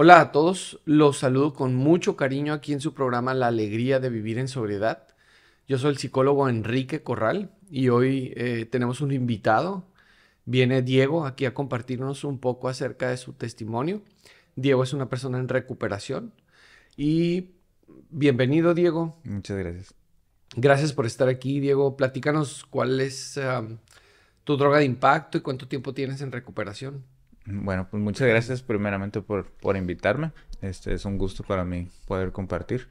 Hola a todos, los saludo con mucho cariño aquí en su programa La Alegría de Vivir en Sobriedad. Yo soy el psicólogo Enrique Corral y hoy eh, tenemos un invitado. Viene Diego aquí a compartirnos un poco acerca de su testimonio. Diego es una persona en recuperación y bienvenido Diego. Muchas gracias. Gracias por estar aquí Diego. Platícanos cuál es tu droga de impacto y cuánto tiempo tienes en recuperación. Bueno, pues muchas gracias primeramente por, por invitarme. Este es un gusto para mí poder compartir.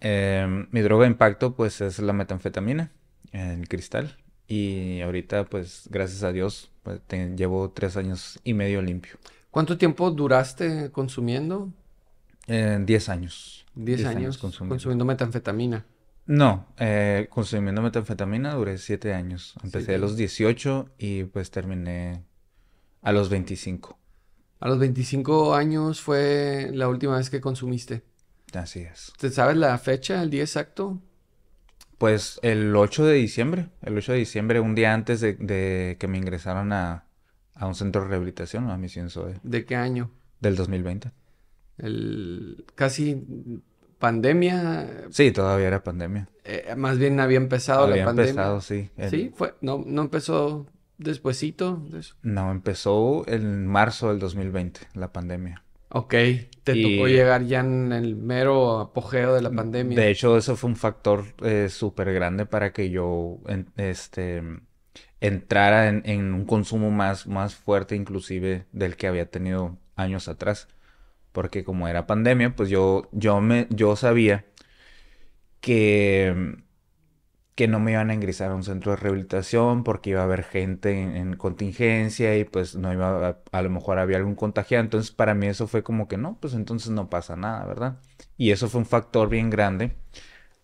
Em, mi droga de impacto pues es la metanfetamina, el cristal. Y ahorita pues gracias a Dios pues, llevo tres años y medio limpio. ¿Cuánto tiempo duraste consumiendo? Eh, diez años. Diez, años, consumiendo. metanfetamina. No, eh, consumiendo metanfetamina duré siete años. Empecé a los 18 y pues terminé a los 25. A los 25 años fue la última vez que consumiste. Así es. ¿Te sabes la fecha, el día exacto? Pues el 8 de diciembre. El 8 de diciembre, un día antes de, que me ingresaran a, un centro de rehabilitación, a Misión SOE. ¿De qué año? Del 2020. El casi pandemia. Sí, todavía era pandemia. Eh, más bien había empezado la pandemia. Había empezado, sí. Sí, fue, no, no empezó despuesito de eso? No, empezó en marzo del 2020, la pandemia. Ok, te tocó llegar ya en el mero apogeo de la pandemia. De hecho, eso fue un factor eh, súper grande para que yo este, entrara en, un consumo más, más fuerte inclusive del que había tenido años atrás. Porque como era pandemia, pues yo, yo, me, yo sabía que que no me iban a ingresar a un centro de rehabilitación porque iba a haber gente en, contingencia y pues no iba a, a, lo mejor había algún contagiado. Entonces para mí eso fue como que no, pues entonces no pasa nada, ¿verdad? Y eso fue un factor bien grande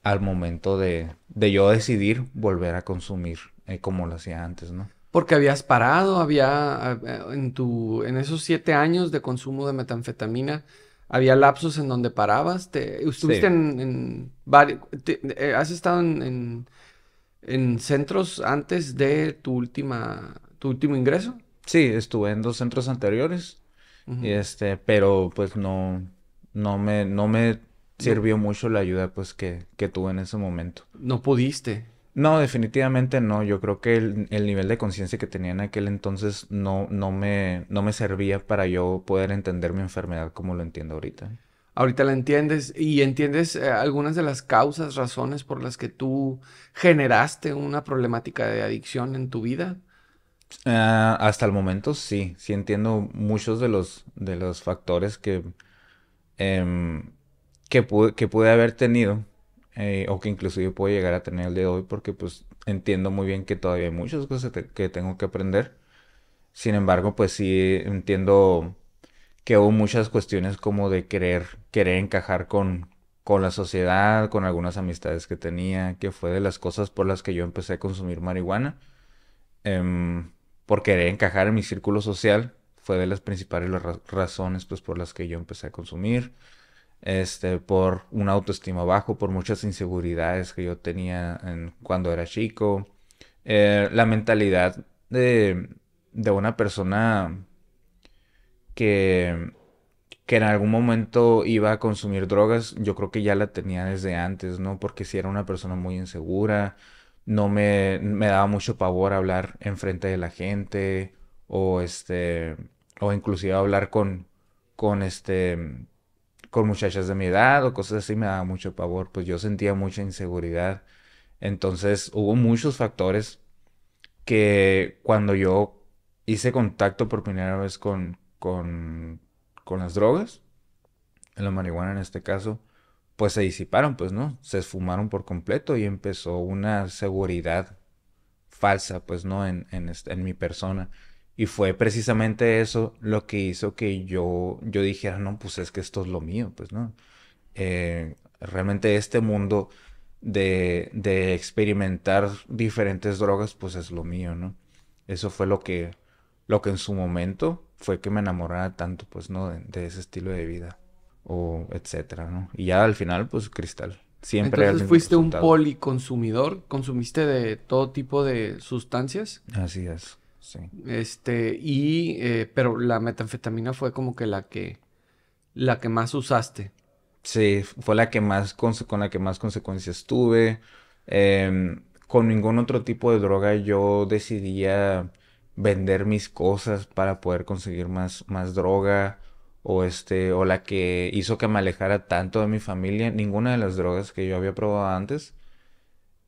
al momento de, de yo decidir volver a consumir eh, como lo hacía antes, ¿no? Porque habías parado, había eh, en tu, en esos siete años de consumo de metanfetamina, había lapsos en donde parabas, te, estuviste en, varios, eh, has estado en, en, centros antes de tu última, tu último ingreso. Sí, estuve en dos centros anteriores, este, pero pues no, no me, no me sirvió mucho la ayuda pues que, que tuve en ese momento. No pudiste. No, definitivamente no. Yo creo que el, nivel de conciencia que tenía en aquel entonces no, no, me, no me servía para yo poder entender mi enfermedad como lo entiendo ahorita. Ahorita la entiendes y entiendes eh, algunas de las causas, razones por las que tú generaste una problemática de adicción en tu vida. Ah, hasta el momento sí, sí entiendo muchos de los, de los factores que, em, que, que pude haber tenido eh, o que inclusive puedo llegar a tener el de hoy porque pues entiendo muy bien que todavía hay muchas cosas que tengo que aprender. Sin embargo, pues sí entiendo que hubo muchas cuestiones como de querer, querer encajar con, con la sociedad, con algunas amistades que tenía, que fue de las cosas por las que yo empecé a consumir marihuana. Em, por querer encajar en mi círculo social, fue de las principales razones pues por las que yo empecé a consumir este, por una autoestima bajo, por muchas inseguridades que yo tenía en, cuando era chico, eh, la mentalidad de, de una persona que, que en algún momento iba a consumir drogas, yo creo que ya la tenía desde antes, ¿no? Porque si era una persona muy insegura, no me, me daba mucho pavor hablar enfrente de la gente o este o inclusive hablar con con este con muchachas de mi edad o cosas así me daba mucho pavor, pues yo sentía mucha inseguridad. Entonces hubo muchos factores que cuando yo hice contacto por primera vez con, con, con las drogas, en la marihuana en este caso, pues se disiparon, pues, ¿no? Se esfumaron por completo y empezó una seguridad falsa, pues, ¿no? En, en, mi persona. Y fue precisamente eso lo que hizo que yo, yo dijera, no, pues es que esto es lo mío, pues, ¿no? Eh, realmente este mundo de, de, experimentar diferentes drogas, pues es lo mío, ¿no? Eso fue lo que, lo que en su momento fue que me enamorara tanto, pues, ¿no? De, ese estilo de vida, o etcétera, ¿no? Y ya al final, pues, cristal. Siempre. Entonces fuiste un policonsumidor, consumiste de todo tipo de sustancias. Así es. Este, y, eh, pero la metanfetamina fue como que la que, la que más usaste. Sí, fue la que más con la que más consecuencias tuve. Em, con ningún otro tipo de droga yo decidía vender mis cosas para poder conseguir más, más droga o este o la que hizo que me alejara tanto de mi familia. Ninguna de las drogas que yo había probado antes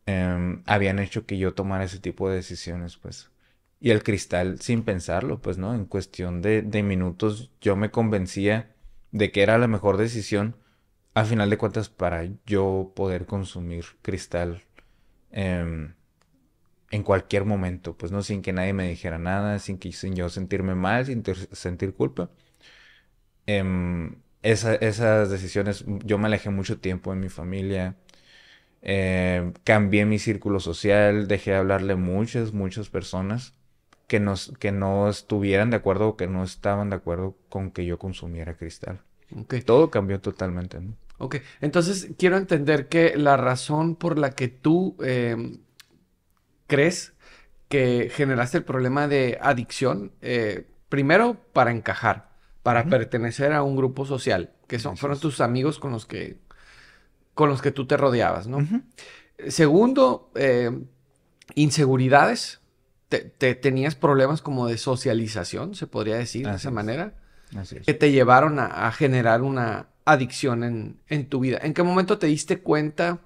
em, habían hecho que yo tomara ese tipo de decisiones pues. Y el cristal sin pensarlo pues no en cuestión de, de minutos yo me convencía de que era la mejor decisión. A final de cuentas para yo poder consumir cristal em, en cualquier momento, pues no sin que nadie me dijera nada, sin que sin yo sentirme mal, sin sentir culpa. Em, esas decisiones, yo me alejé mucho tiempo en mi familia, em, cambié mi círculo social, dejé de hablarle a muchas, muchas personas que, nos, que no estuvieran de acuerdo o que no estaban de acuerdo con que yo consumiera cristal. Todo cambió totalmente. ¿no? Ok, entonces quiero entender que la razón por la que tú em, crees que generaste el problema de adicción, eh, primero para encajar, para pertenecer a un grupo social, que son, fueron tus amigos con los que, con los que tú te rodeabas, ¿no? Segundo, em, inseguridades. Te, tenías problemas como de socialización, se podría decir de esa manera que te llevaron a, generar una adicción en, tu vida. ¿En qué momento te diste cuenta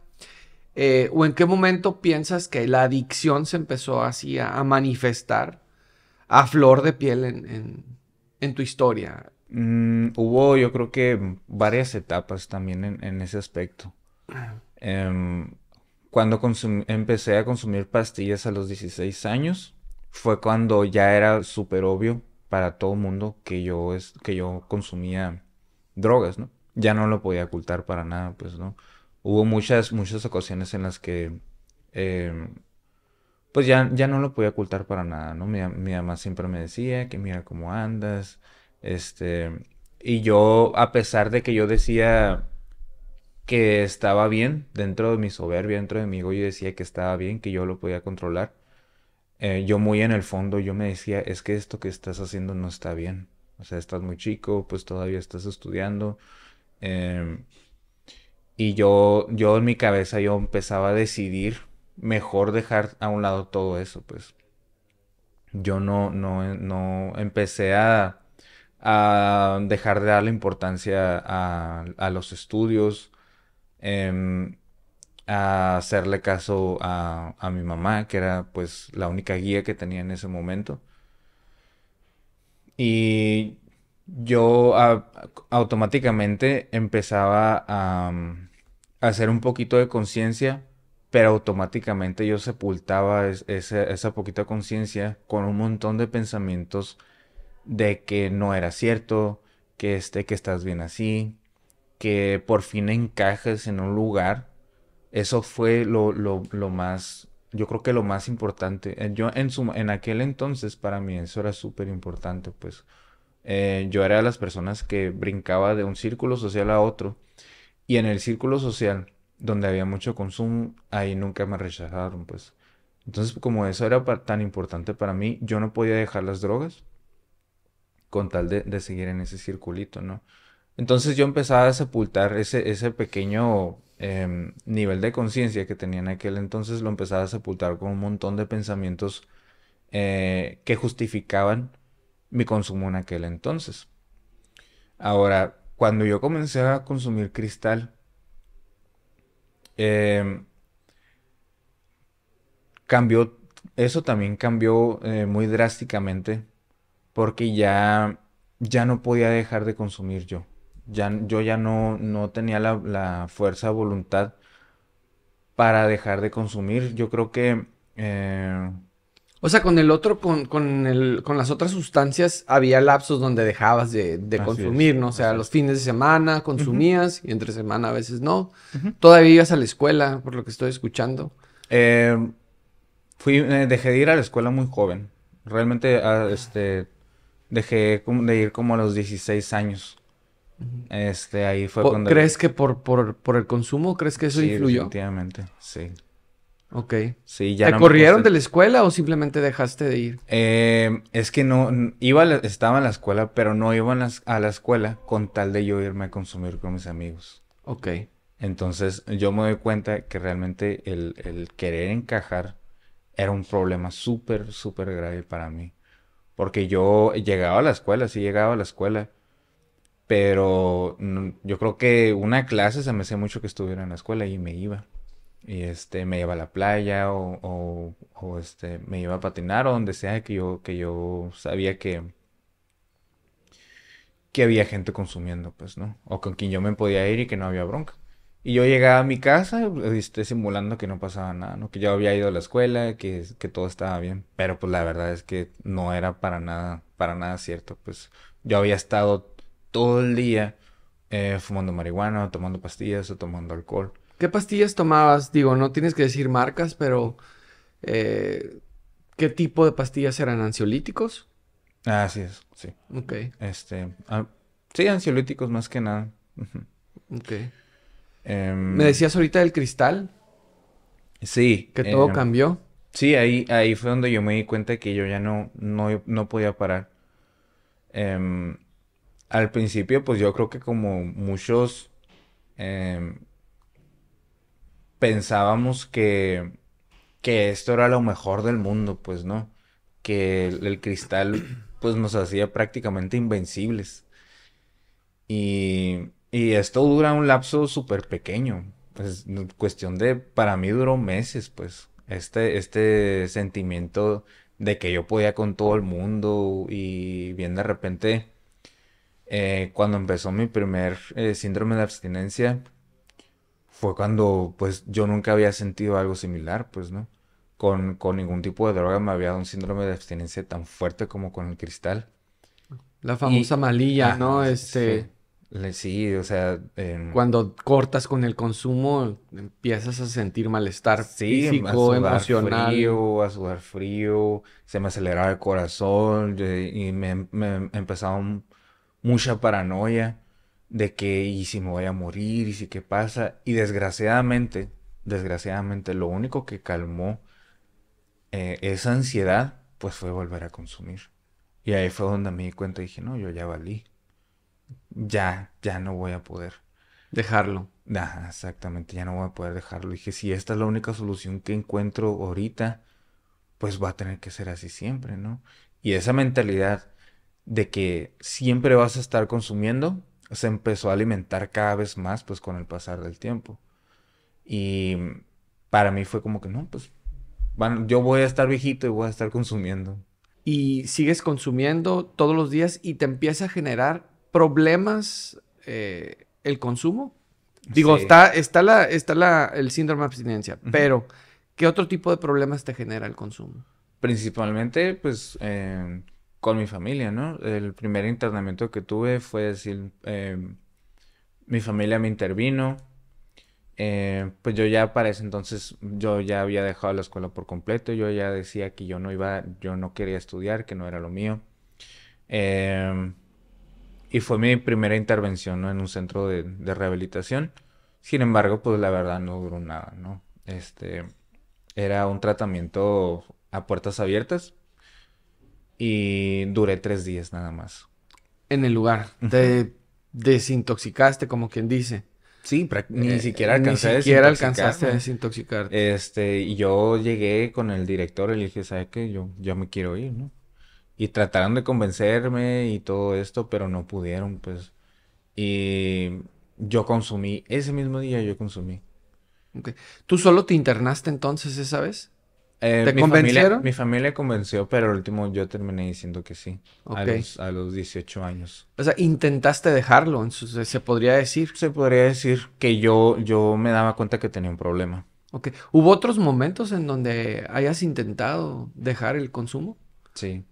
eh, o en qué momento piensas que la adicción se empezó así a, manifestar a flor de piel en, tu historia? Mm, hubo yo creo que varias etapas también en, ese aspecto. Em, cuando empecé a consumir pastillas a los 16 años, fue cuando ya era súper obvio para todo el mundo que yo, es, que yo consumía drogas, ¿no? Ya no lo podía ocultar para nada, pues, ¿no? Hubo muchas, muchas ocasiones en las que, em, pues ya, ya no lo podía ocultar para nada, ¿no? Mi, mamá siempre me decía que mira cómo andas, este, y yo, a pesar de que yo decía que estaba bien dentro de mi soberbia, dentro de mi ego, yo decía que estaba bien, que yo lo podía controlar eh, yo muy en el fondo yo me decía, es que esto que estás haciendo no está bien. O sea, estás muy chico, pues todavía estás estudiando. Em, y yo, yo en mi cabeza yo empezaba a decidir mejor dejar a un lado todo eso, pues. Yo no, no, no empecé a, a dejar de darle importancia a, a los estudios. Em, a hacerle caso a, a, mi mamá, que era pues la única guía que tenía en ese momento. Y yo automáticamente empezaba a, hacer un poquito de conciencia, pero automáticamente yo sepultaba esa, poquita conciencia con un montón de pensamientos de que no era cierto, que, este, que estás bien así, que por fin encajes en un lugar eso fue lo, más, yo creo que lo más importante. Eh, yo en, su, en aquel entonces para mí eso era súper importante, pues eh, yo era de las personas que brincaba de un círculo social a otro y en el círculo social donde había mucho consumo, ahí nunca me rechazaron, pues. Entonces, como eso era tan importante para mí, yo no podía dejar las drogas con tal de, de seguir en ese circulito, ¿no? Entonces yo empezaba a sepultar ese, ese pequeño Em, nivel de conciencia que tenía en aquel entonces lo empezaba a sepultar con un montón de pensamientos eh, que justificaban mi consumo en aquel entonces. Ahora, cuando yo comencé a consumir cristal, em, cambió, eso también cambió eh, muy drásticamente porque ya, ya no podía dejar de consumir yo ya, yo ya no, no tenía la, fuerza de voluntad para dejar de consumir. Yo creo que... Eh, o sea, con el otro, con, con, el, con las otras sustancias, había lapsos donde dejabas de, consumir, ¿no? O sea, los fines de semana consumías y entre semana a veces no. Todavía ibas a la escuela, por lo que estoy escuchando. Eh, fui, eh, dejé de ir a la escuela muy joven. Realmente, ah, este, dejé de ir como a los 16 años. Este, ahí fue cuando... ¿Crees que por, por, por, el consumo, crees que eso sí, influyó? definitivamente, sí. Ok. Sí, ya ¿Te no corrieron de la escuela o simplemente dejaste de ir? Eh, es que no, iba a la- estaba en la escuela, pero no iba a la, escuela con tal de yo irme a consumir con mis amigos. Ok. Entonces yo me doy cuenta que realmente el, el querer encajar era un problema súper, súper grave para mí. Porque yo llegaba a la escuela, sí llegaba a la escuela, pero yo creo que una clase se me hacía mucho que estuviera en la escuela y me iba. Y este, me iba a la playa o, o, este, me iba a patinar o donde sea que yo, que yo sabía que, que había gente consumiendo, pues, ¿no? O con quien yo me podía ir y que no había bronca. Y yo llegaba a mi casa, este, simulando que no pasaba nada, ¿no? Que yo había ido a la escuela, que, que todo estaba bien. Pero pues la verdad es que no era para nada, para nada cierto. Pues yo había estado todo el día eh, fumando marihuana, o tomando pastillas, o tomando alcohol. ¿Qué pastillas tomabas? Digo, no tienes que decir marcas, pero eh, ¿qué tipo de pastillas eran? ¿Ansiolíticos? Así es, sí. Ok, Este, ah, sí, ansiolíticos más que nada. Ok. Em, Me decías ahorita del cristal, sí, que todo em, cambió. Sí, ahí, ahí fue donde yo me di cuenta que yo ya no, no, no podía parar. Em, al principio, pues yo creo que como muchos pensábamos que, que esto era lo mejor del mundo, pues, ¿no? Que el, cristal, pues, nos hacía prácticamente invencibles. Y, y esto dura un lapso súper pequeño. Pues, cuestión de, para mí duró meses, pues, este, este sentimiento de que yo podía con todo el mundo y bien de repente, eh, cuando empezó mi primer eh, síndrome de abstinencia, fue cuando, pues, yo nunca había sentido algo similar, pues, ¿no? Con, con ningún tipo de droga me había dado un síndrome de abstinencia tan fuerte como con el cristal. La famosa Y- malilla, ¿no? Este, sí. Le- sí, o sea, cuando cortas con el consumo, empiezas a sentir malestar Sí, a físico, sudar emocional. frío, a sudar frío, se me aceleraba el corazón y me, me empezaba un- mucha paranoia de que y si me voy a morir y si qué pasa. Y desgraciadamente, desgraciadamente, lo único que calmó eh, esa ansiedad, pues fue volver a consumir. Y ahí fue donde me di cuenta y dije, no, yo ya valí. Ya, ya no voy a poder. Dejarlo. Exactamente, ya no voy a poder dejarlo. Dije, si esta es la única solución que encuentro ahorita, pues va a tener que ser así siempre, ¿no? Y esa mentalidad de que siempre vas a estar consumiendo se empezó a alimentar cada vez más, pues con el pasar del tiempo. Y para mí fue como que, no, pues, van- yo voy a estar viejito y voy a estar consumiendo. Y sigues consumiendo todos los días y te empieza a generar problemas eh, el consumo. Digo, Sí. está, está, la, está la, el síndrome de abstinencia, pero ¿qué otro tipo de problemas te genera el consumo? Principalmente, pues, eh, con mi familia, ¿no? El primer internamiento que tuve fue decir, eh, mi familia me intervino, eh, pues yo ya para ese entonces, yo ya había dejado la escuela por completo, yo ya decía que yo no iba, yo no quería estudiar, que no era lo mío. Eh, y fue mi primera intervención, ¿no? En un centro de, de rehabilitación. Sin embargo, pues la verdad no duró nada, ¿no? Este, era un tratamiento a puertas abiertas y duré tres días nada más. En el lugar. Te desintoxicaste, como quien dice. Sí, prac- ni Eh, siquiera Ni alcancé a siquiera alcanzaste a desintoxicarte. Este, y yo llegué con el director y le dije, ¿sabe qué? Yo ya me quiero ir, ¿no? Y trataron de convencerme y todo esto, pero no pudieron, pues. Y yo consumí, ese mismo día yo consumí. ¿Tú solo te internaste entonces esa vez? Eh, ¿Te mi convencieron? Familia, mi familia convenció, pero al último yo terminé diciendo que sí. A Ok. los, a los 18 años. O sea, intentaste dejarlo, entonces, se podría decir. Se podría decir que yo, yo me daba cuenta que tenía un problema. Ok. ¿Hubo otros momentos en donde hayas intentado dejar el consumo? Sí.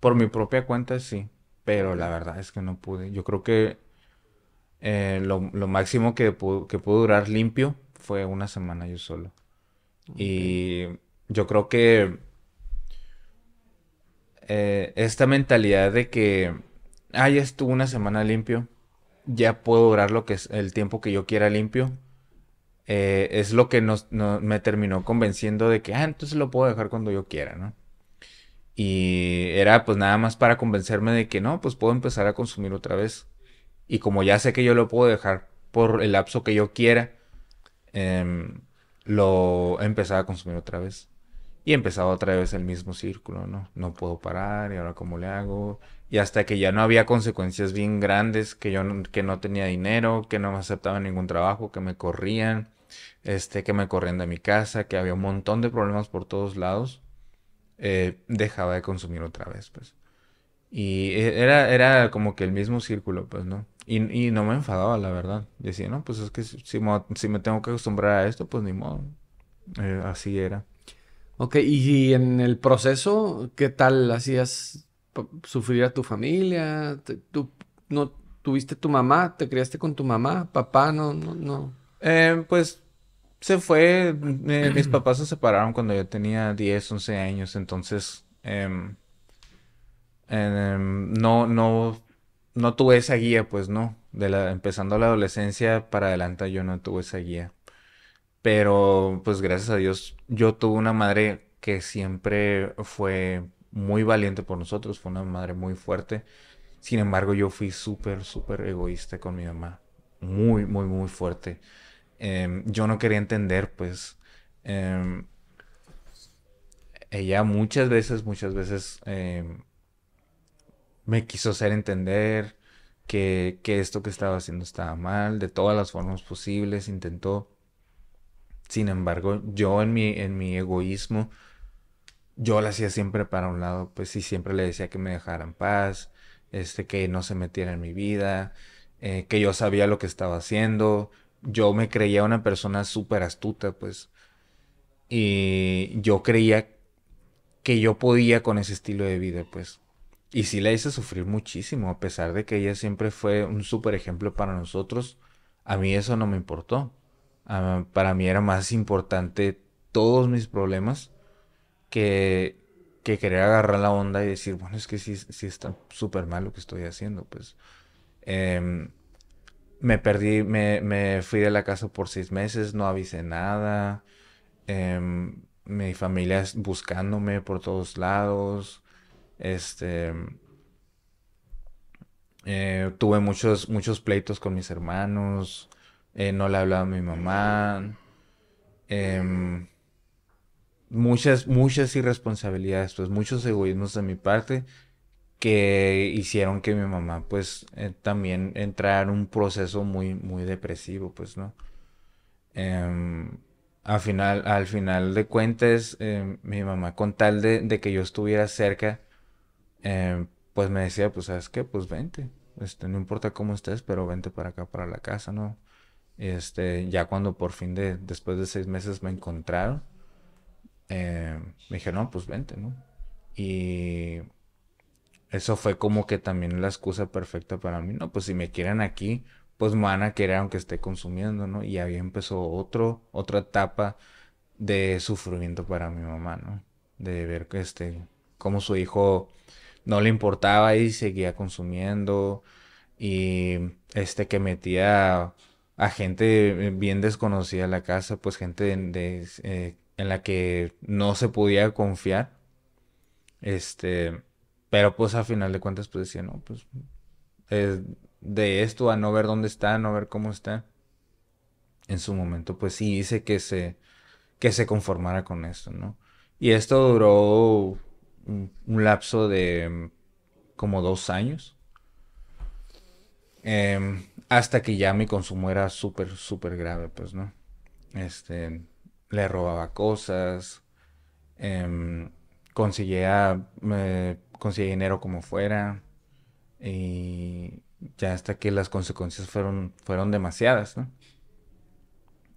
Por mi propia cuenta, sí. Pero la verdad es que no pude. Yo creo que eh, lo, lo máximo que pudo, que pudo durar limpio fue una semana yo solo. Y yo creo que eh, esta mentalidad de que, ah, ya estuvo una semana limpio, ya puedo durar lo que es el tiempo que yo quiera limpio, eh, es lo que nos, me terminó convenciendo de que, ah, entonces lo puedo dejar cuando yo quiera, ¿no? Y era pues nada más para convencerme de que no, pues puedo empezar a consumir otra vez. Y como ya sé que yo lo puedo dejar por el lapso que yo quiera, em, lo empezaba a consumir otra vez. Y empezaba otra vez el mismo círculo, ¿no? No puedo parar y ahora cómo le hago. Y hasta que ya no había consecuencias bien grandes, que yo no, que no tenía dinero, que no me aceptaban ningún trabajo, que me corrían, este, que me corrían de mi casa, que había un montón de problemas por todos lados, eh, dejaba de consumir otra vez, pues. Y e, era, era como que el mismo círculo, pues, ¿no? Y, no me enfadaba, la verdad. Decía, no, pues es que si, me tengo que acostumbrar a esto, pues ni modo. Eh, así era. Ok, y en el proceso, ¿qué tal hacías sufrir a tu familia? ¿Tú no tuviste tu mamá? ¿Te criaste con tu mamá? ¿Papá? No, no, no. Eh, pues se fue. mis papás se separaron cuando yo tenía 10, 11 años, entonces em, em, no, no no tuve esa guía, pues no. De la, empezando la adolescencia para adelante yo no tuve esa guía. Pero pues gracias a Dios yo tuve una madre que siempre fue muy valiente por nosotros, fue una madre muy fuerte. Sin embargo yo fui súper, súper egoísta con mi mamá. Muy, muy, muy fuerte. Em, yo no quería entender pues... Em, ella muchas veces, muchas veces em, me quiso hacer entender que, esto que estaba haciendo estaba mal, de todas las formas posibles, intentó. Sin embargo, yo en mi, en mi egoísmo, yo la hacía siempre para un lado, pues sí, siempre le decía que me dejara en paz, este, que no se metiera en mi vida, eh, que yo sabía lo que estaba haciendo, yo me creía una persona súper astuta, pues, y yo creía que yo podía con ese estilo de vida, pues. Y sí la hice sufrir muchísimo, a pesar de que ella siempre fue un súper ejemplo para nosotros. A mí eso no me importó. Ah, para mí era más importante todos mis problemas que, que querer agarrar la onda y decir, bueno, es que sí, sí está súper mal lo que estoy haciendo. Pues em, me perdí, me, me, fui de la casa por seis meses, no avisé nada. Em, mi familia buscándome por todos lados. Este. Eh, tuve muchos, muchos pleitos con mis hermanos. Eh, no le hablaba a mi mamá. Em, muchas, muchas irresponsabilidades, pues muchos egoísmos de mi parte que hicieron que mi mamá pues eh, también entrara en un proceso muy, muy depresivo, pues, ¿no? Em, al final, al final de cuentas, em, mi mamá con tal de, que yo estuviera cerca, pues me decía, pues, ¿sabes qué? Pues vente. Este, no importa cómo estés, pero vente para acá, para la casa, ¿no? Este, ya cuando por fin de, después de seis meses me encontraron, eh, me dije, no, pues vente, ¿no? Y eso fue como que también la excusa perfecta para mí, ¿no? Pues si me quieren aquí, pues me van a querer aunque esté consumiendo, ¿no? Y ahí empezó otro, otra etapa de sufrimiento para mi mamá, ¿no? De ver que este, como su hijo no le importaba y seguía consumiendo y este que metía a gente bien desconocida en la casa, pues gente eh, en la que no se podía confiar. Este, pero pues a final de cuentas pues decía, no, pues de esto a no ver dónde está, no ver cómo está. En su momento pues sí hice que se que se conformara con esto, ¿no? Y esto duró un, lapso de mm, como dos años. Em, hasta que ya mi consumo era súper, súper grave, pues, ¿no? Este, le robaba cosas, eh, conseguía, conseguía dinero como fuera, y ya hasta que las consecuencias fueron, fueron demasiadas, ¿no?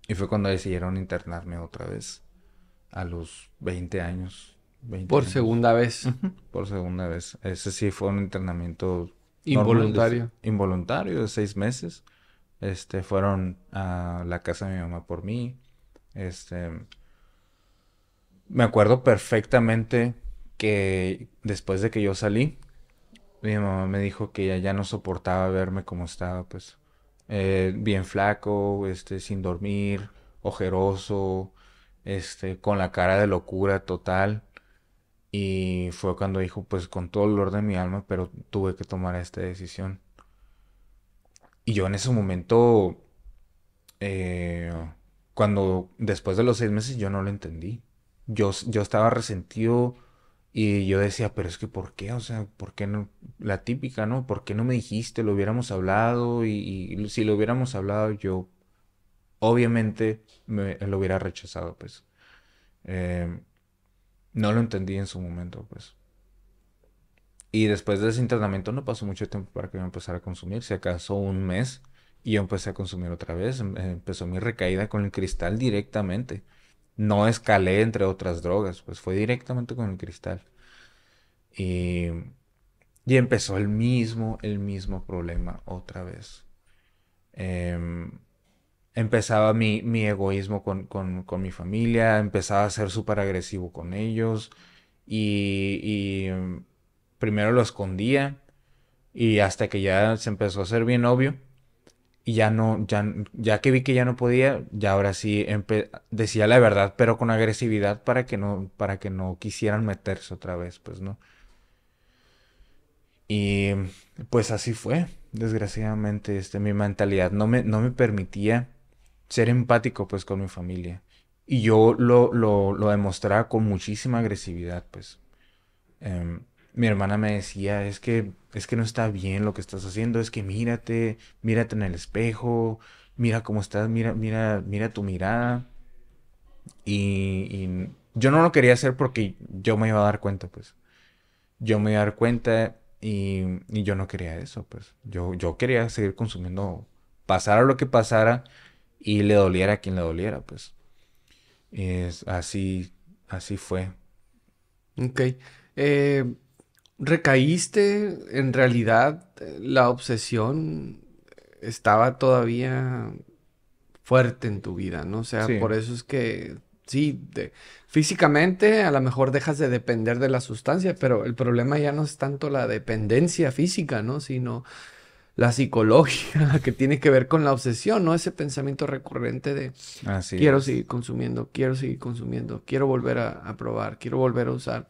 Y fue cuando decidieron internarme otra vez a los 20 años. Por segunda vez. Por segunda vez. Ese sí fue un internamiento involuntario. involuntario de seis meses. Este, fueron a la casa de mi mamá por mí. Este, me acuerdo perfectamente que después de que yo salí, mi mamá me dijo que ella ya no soportaba verme como estaba, pues, eh, bien flaco, este, sin dormir, ojeroso, este, con la cara de locura total. Y fue cuando dijo, pues con todo el dolor de mi alma, pero tuve que tomar esta decisión. Y yo en ese momento, eh, cuando después de los seis meses yo no lo entendí. Yo, yo estaba resentido y yo decía, pero es que ¿por qué? O sea, ¿por qué no? La típica, ¿no? ¿Por qué no me dijiste? Lo hubiéramos hablado y, si lo hubiéramos hablado yo obviamente me, lo hubiera rechazado, pues. Eh, no lo entendí en su momento, pues. Y después de ese internamiento no pasó mucho tiempo para que yo empezara a consumir. Se acaso un mes y yo empecé a consumir otra vez. Em, empezó mi recaída con el cristal directamente. No escalé entre otras drogas, pues fue directamente con el cristal. Y, y empezó el mismo, el mismo problema otra vez. Em, empezaba mi, mi egoísmo con, con, con, mi familia, empezaba a ser súper agresivo con ellos y, y, mm, primero lo escondía y hasta que ya se empezó a hacer bien obvio y ya no, ya, ya que vi que ya no podía, ya ahora sí decía la verdad, pero con agresividad para que no, para que no quisieran meterse otra vez, pues no. Y pues así fue, desgraciadamente, este, mi mentalidad no me, no me permitía ser empático pues con mi familia. Y yo lo, lo, lo demostraba con muchísima agresividad, pues. Em, mi hermana me decía, es que, es que no está bien lo que estás haciendo, es que mírate, mírate en el espejo, mira cómo estás, mira, mira, mira tu mirada. Y, yo no lo quería hacer porque yo me iba a dar cuenta, pues. Yo me iba a dar cuenta y, y yo no quería eso, pues. Yo, yo quería seguir consumiendo, pasara lo que pasara, y le doliera a quien le doliera, pues. Es así, así fue. Ok. Eh, ¿Recaíste? En realidad, la obsesión estaba todavía fuerte en tu vida, ¿no? O sea, por eso es que sí, físicamente a lo mejor dejas de depender de la sustancia, pero el problema ya no es tanto la dependencia física, ¿no? Sino la psicología que tiene que ver con la obsesión, ¿no? Ese pensamiento recurrente de quiero seguir consumiendo, quiero seguir consumiendo, quiero volver a, probar, quiero volver a usar.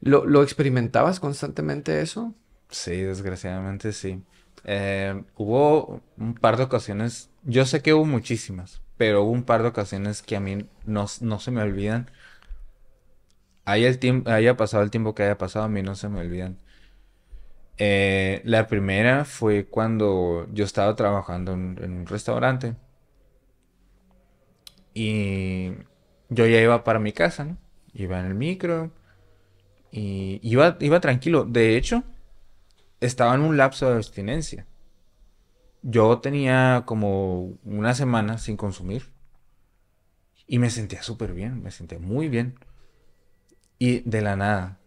¿Lo, experimentabas constantemente eso? Sí, desgraciadamente sí. Eh, hubo un par de ocasiones, yo sé que hubo muchísimas, pero hubo un par de ocasiones que a mí no, se me olvidan. Haya, el haya pasado el tiempo que haya pasado, a mí no se me olvidan eh, la primera fue cuando yo estaba trabajando en, un restaurante. Y yo ya iba para mi casa, ¿no? Iba en el micro. Y iba, iba tranquilo. De hecho, estaba en un lapso de abstinencia. Yo tenía como una semana sin consumir. Y me sentía súper bien, me sentía muy bien. Y de la nada,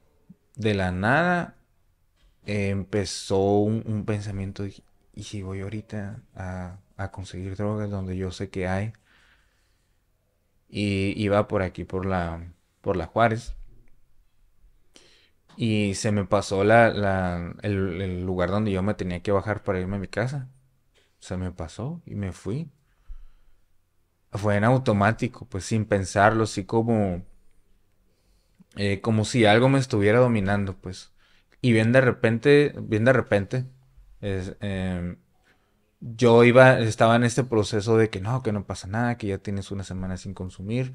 de la nada empezó un, pensamiento, ¿y si voy ahorita a, conseguir drogas donde yo sé que hay? Y iba por aquí, por la, por la Juárez. Y se me pasó la, el, lugar donde yo me tenía que bajar para irme a mi casa. Se me pasó y me fui. Fue en automático, pues sin pensarlo, así como... Eh, como si algo me estuviera dominando, pues. Y bien de repente, bien de repente, em, yo iba, estaba en este proceso de que no, que no pasa nada, que ya tienes una semana sin consumir,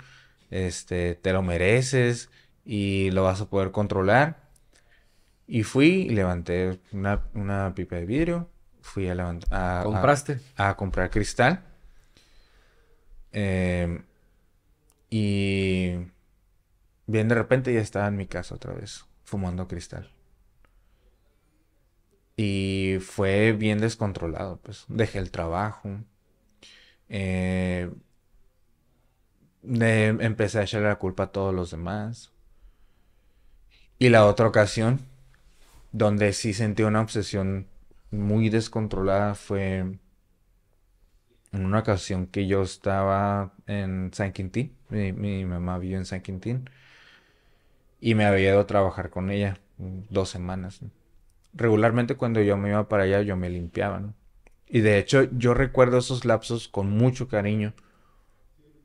este, te lo mereces y lo vas a poder controlar. Y fui y levanté una, pipa de vidrio, fui a levantar... ¿Compraste? A, comprar cristal. Em, y bien de repente ya estaba en mi casa otra vez, fumando cristal. Y fue bien descontrolado, pues dejé el trabajo. Eh, empecé a echarle la culpa a todos los demás. Y la otra ocasión, donde sí sentí una obsesión muy descontrolada, fue en una ocasión que yo estaba en San Quintín. Mi, mi mamá vivió en San Quintín. Y me había ido a trabajar con ella dos semanas regularmente cuando yo me iba para allá yo me limpiaba. Y de hecho yo recuerdo esos lapsos con mucho cariño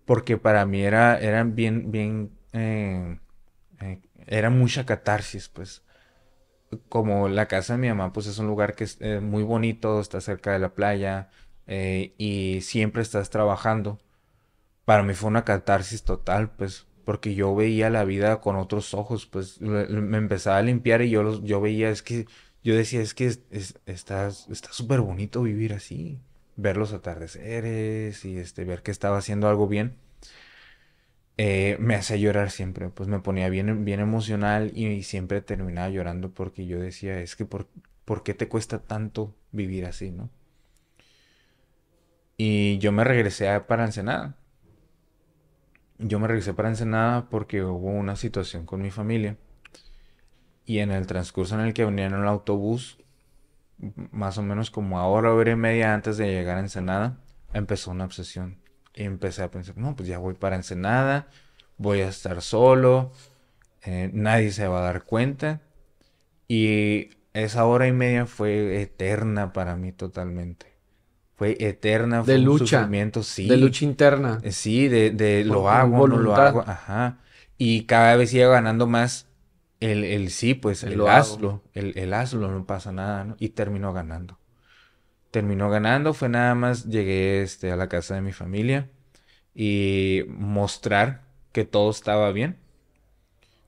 porque para mí era, eran bien, bien, eh, eh, era mucha catarsis, pues. Como la casa de mi mamá, pues es un lugar que es eh, muy bonito, está cerca de la playa y siempre estás trabajando. Para mí fue una catarsis total, pues, porque yo veía la vida con otros ojos, pues me empezaba a limpiar y yo, yo veía, es que, yo decía, es que está súper bonito vivir así ver los atardeceres y este, ver que estaba haciendo algo bien, eh, me hacía llorar siempre. Pues me ponía bien, bien emocional y, siempre terminaba llorando porque yo decía, es que por, ¿por qué te cuesta tanto vivir así, no? Y yo me regresé para Ensenada. Yo me regresé para Ensenada porque hubo una situación con mi familia. Y en el transcurso en el que venía en el autobús, más o menos como a hora, hora y media antes de llegar a Ensenada, empezó una obsesión. Y empecé a pensar, no, pues ya voy para Ensenada, voy a estar solo, eh, nadie se va a dar cuenta. Y esa hora y media fue eterna para mí totalmente. Fue eterna, fue de un lucha, sufrimiento, sí. De lucha interna. Eh, sí, de, de lo hago, no lo hago, ajá. Y cada vez iba ganando más el, sí, pues el, hazlo, el, el, hazlo, no pasa nada, ¿no? Y terminó ganando. Terminó ganando, fue nada más, llegué este, a la casa de mi familia y mostrar que todo estaba bien.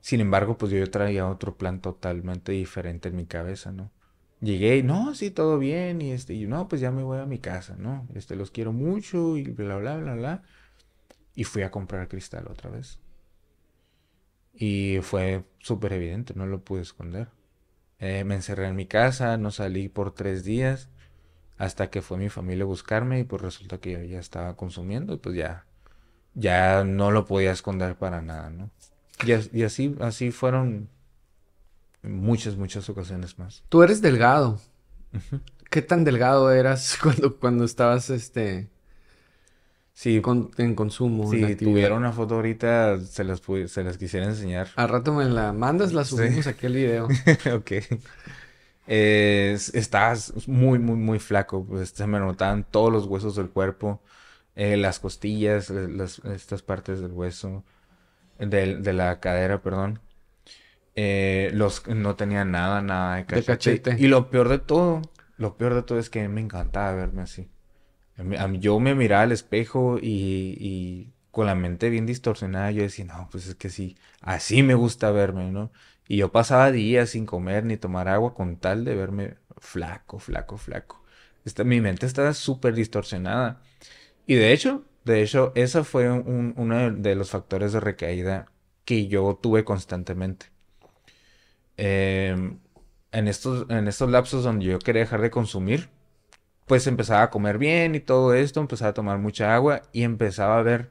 Sin embargo, pues yo traía otro plan totalmente diferente en mi cabeza, ¿no? Llegué y, no, sí, todo bien, y este, y no, pues ya me voy a mi casa, ¿no? Este, los quiero mucho y bla, bla, bla, bla. Y fui a comprar cristal otra vez. Y fue súper evidente, no lo pude esconder. Eh, me encerré en mi casa, no salí por tres días, hasta que fue mi familia a buscarme y pues resulta que yo ya estaba consumiendo y pues ya, ya no lo podía esconder para nada, ¿no? Y, así, así fueron muchas, muchas ocasiones más. Tú eres delgado. ¿Qué tan delgado eras cuando, cuando estabas, este, Sí, en consumo. Si tuviera una foto ahorita, se las, se las quisiera enseñar. Al rato me la mandas, la subimos aquí al video. ok. estás muy, muy, muy flaco. Pues se me notaban todos los huesos del cuerpo, eh, las costillas, las, estas partes del hueso, de, la cadera, perdón. Eh, los, no tenía nada, nada de cachete. de cachete. Y lo peor de todo, lo peor de todo es que me encantaba verme así. Yo me miraba al espejo y, con la mente bien distorsionada yo decía, no, pues es que sí, así me gusta verme, ¿no? Y yo pasaba días sin comer ni tomar agua con tal de verme flaco, flaco, flaco. Esta, mi mente estaba súper distorsionada. Y de hecho, de hecho, ese fue uno de los factores de recaída que yo tuve constantemente. Em, en, estos, en estos lapsos donde yo quería dejar de consumir, pues empezaba a comer bien y todo esto, empezaba a tomar mucha agua y empezaba a ver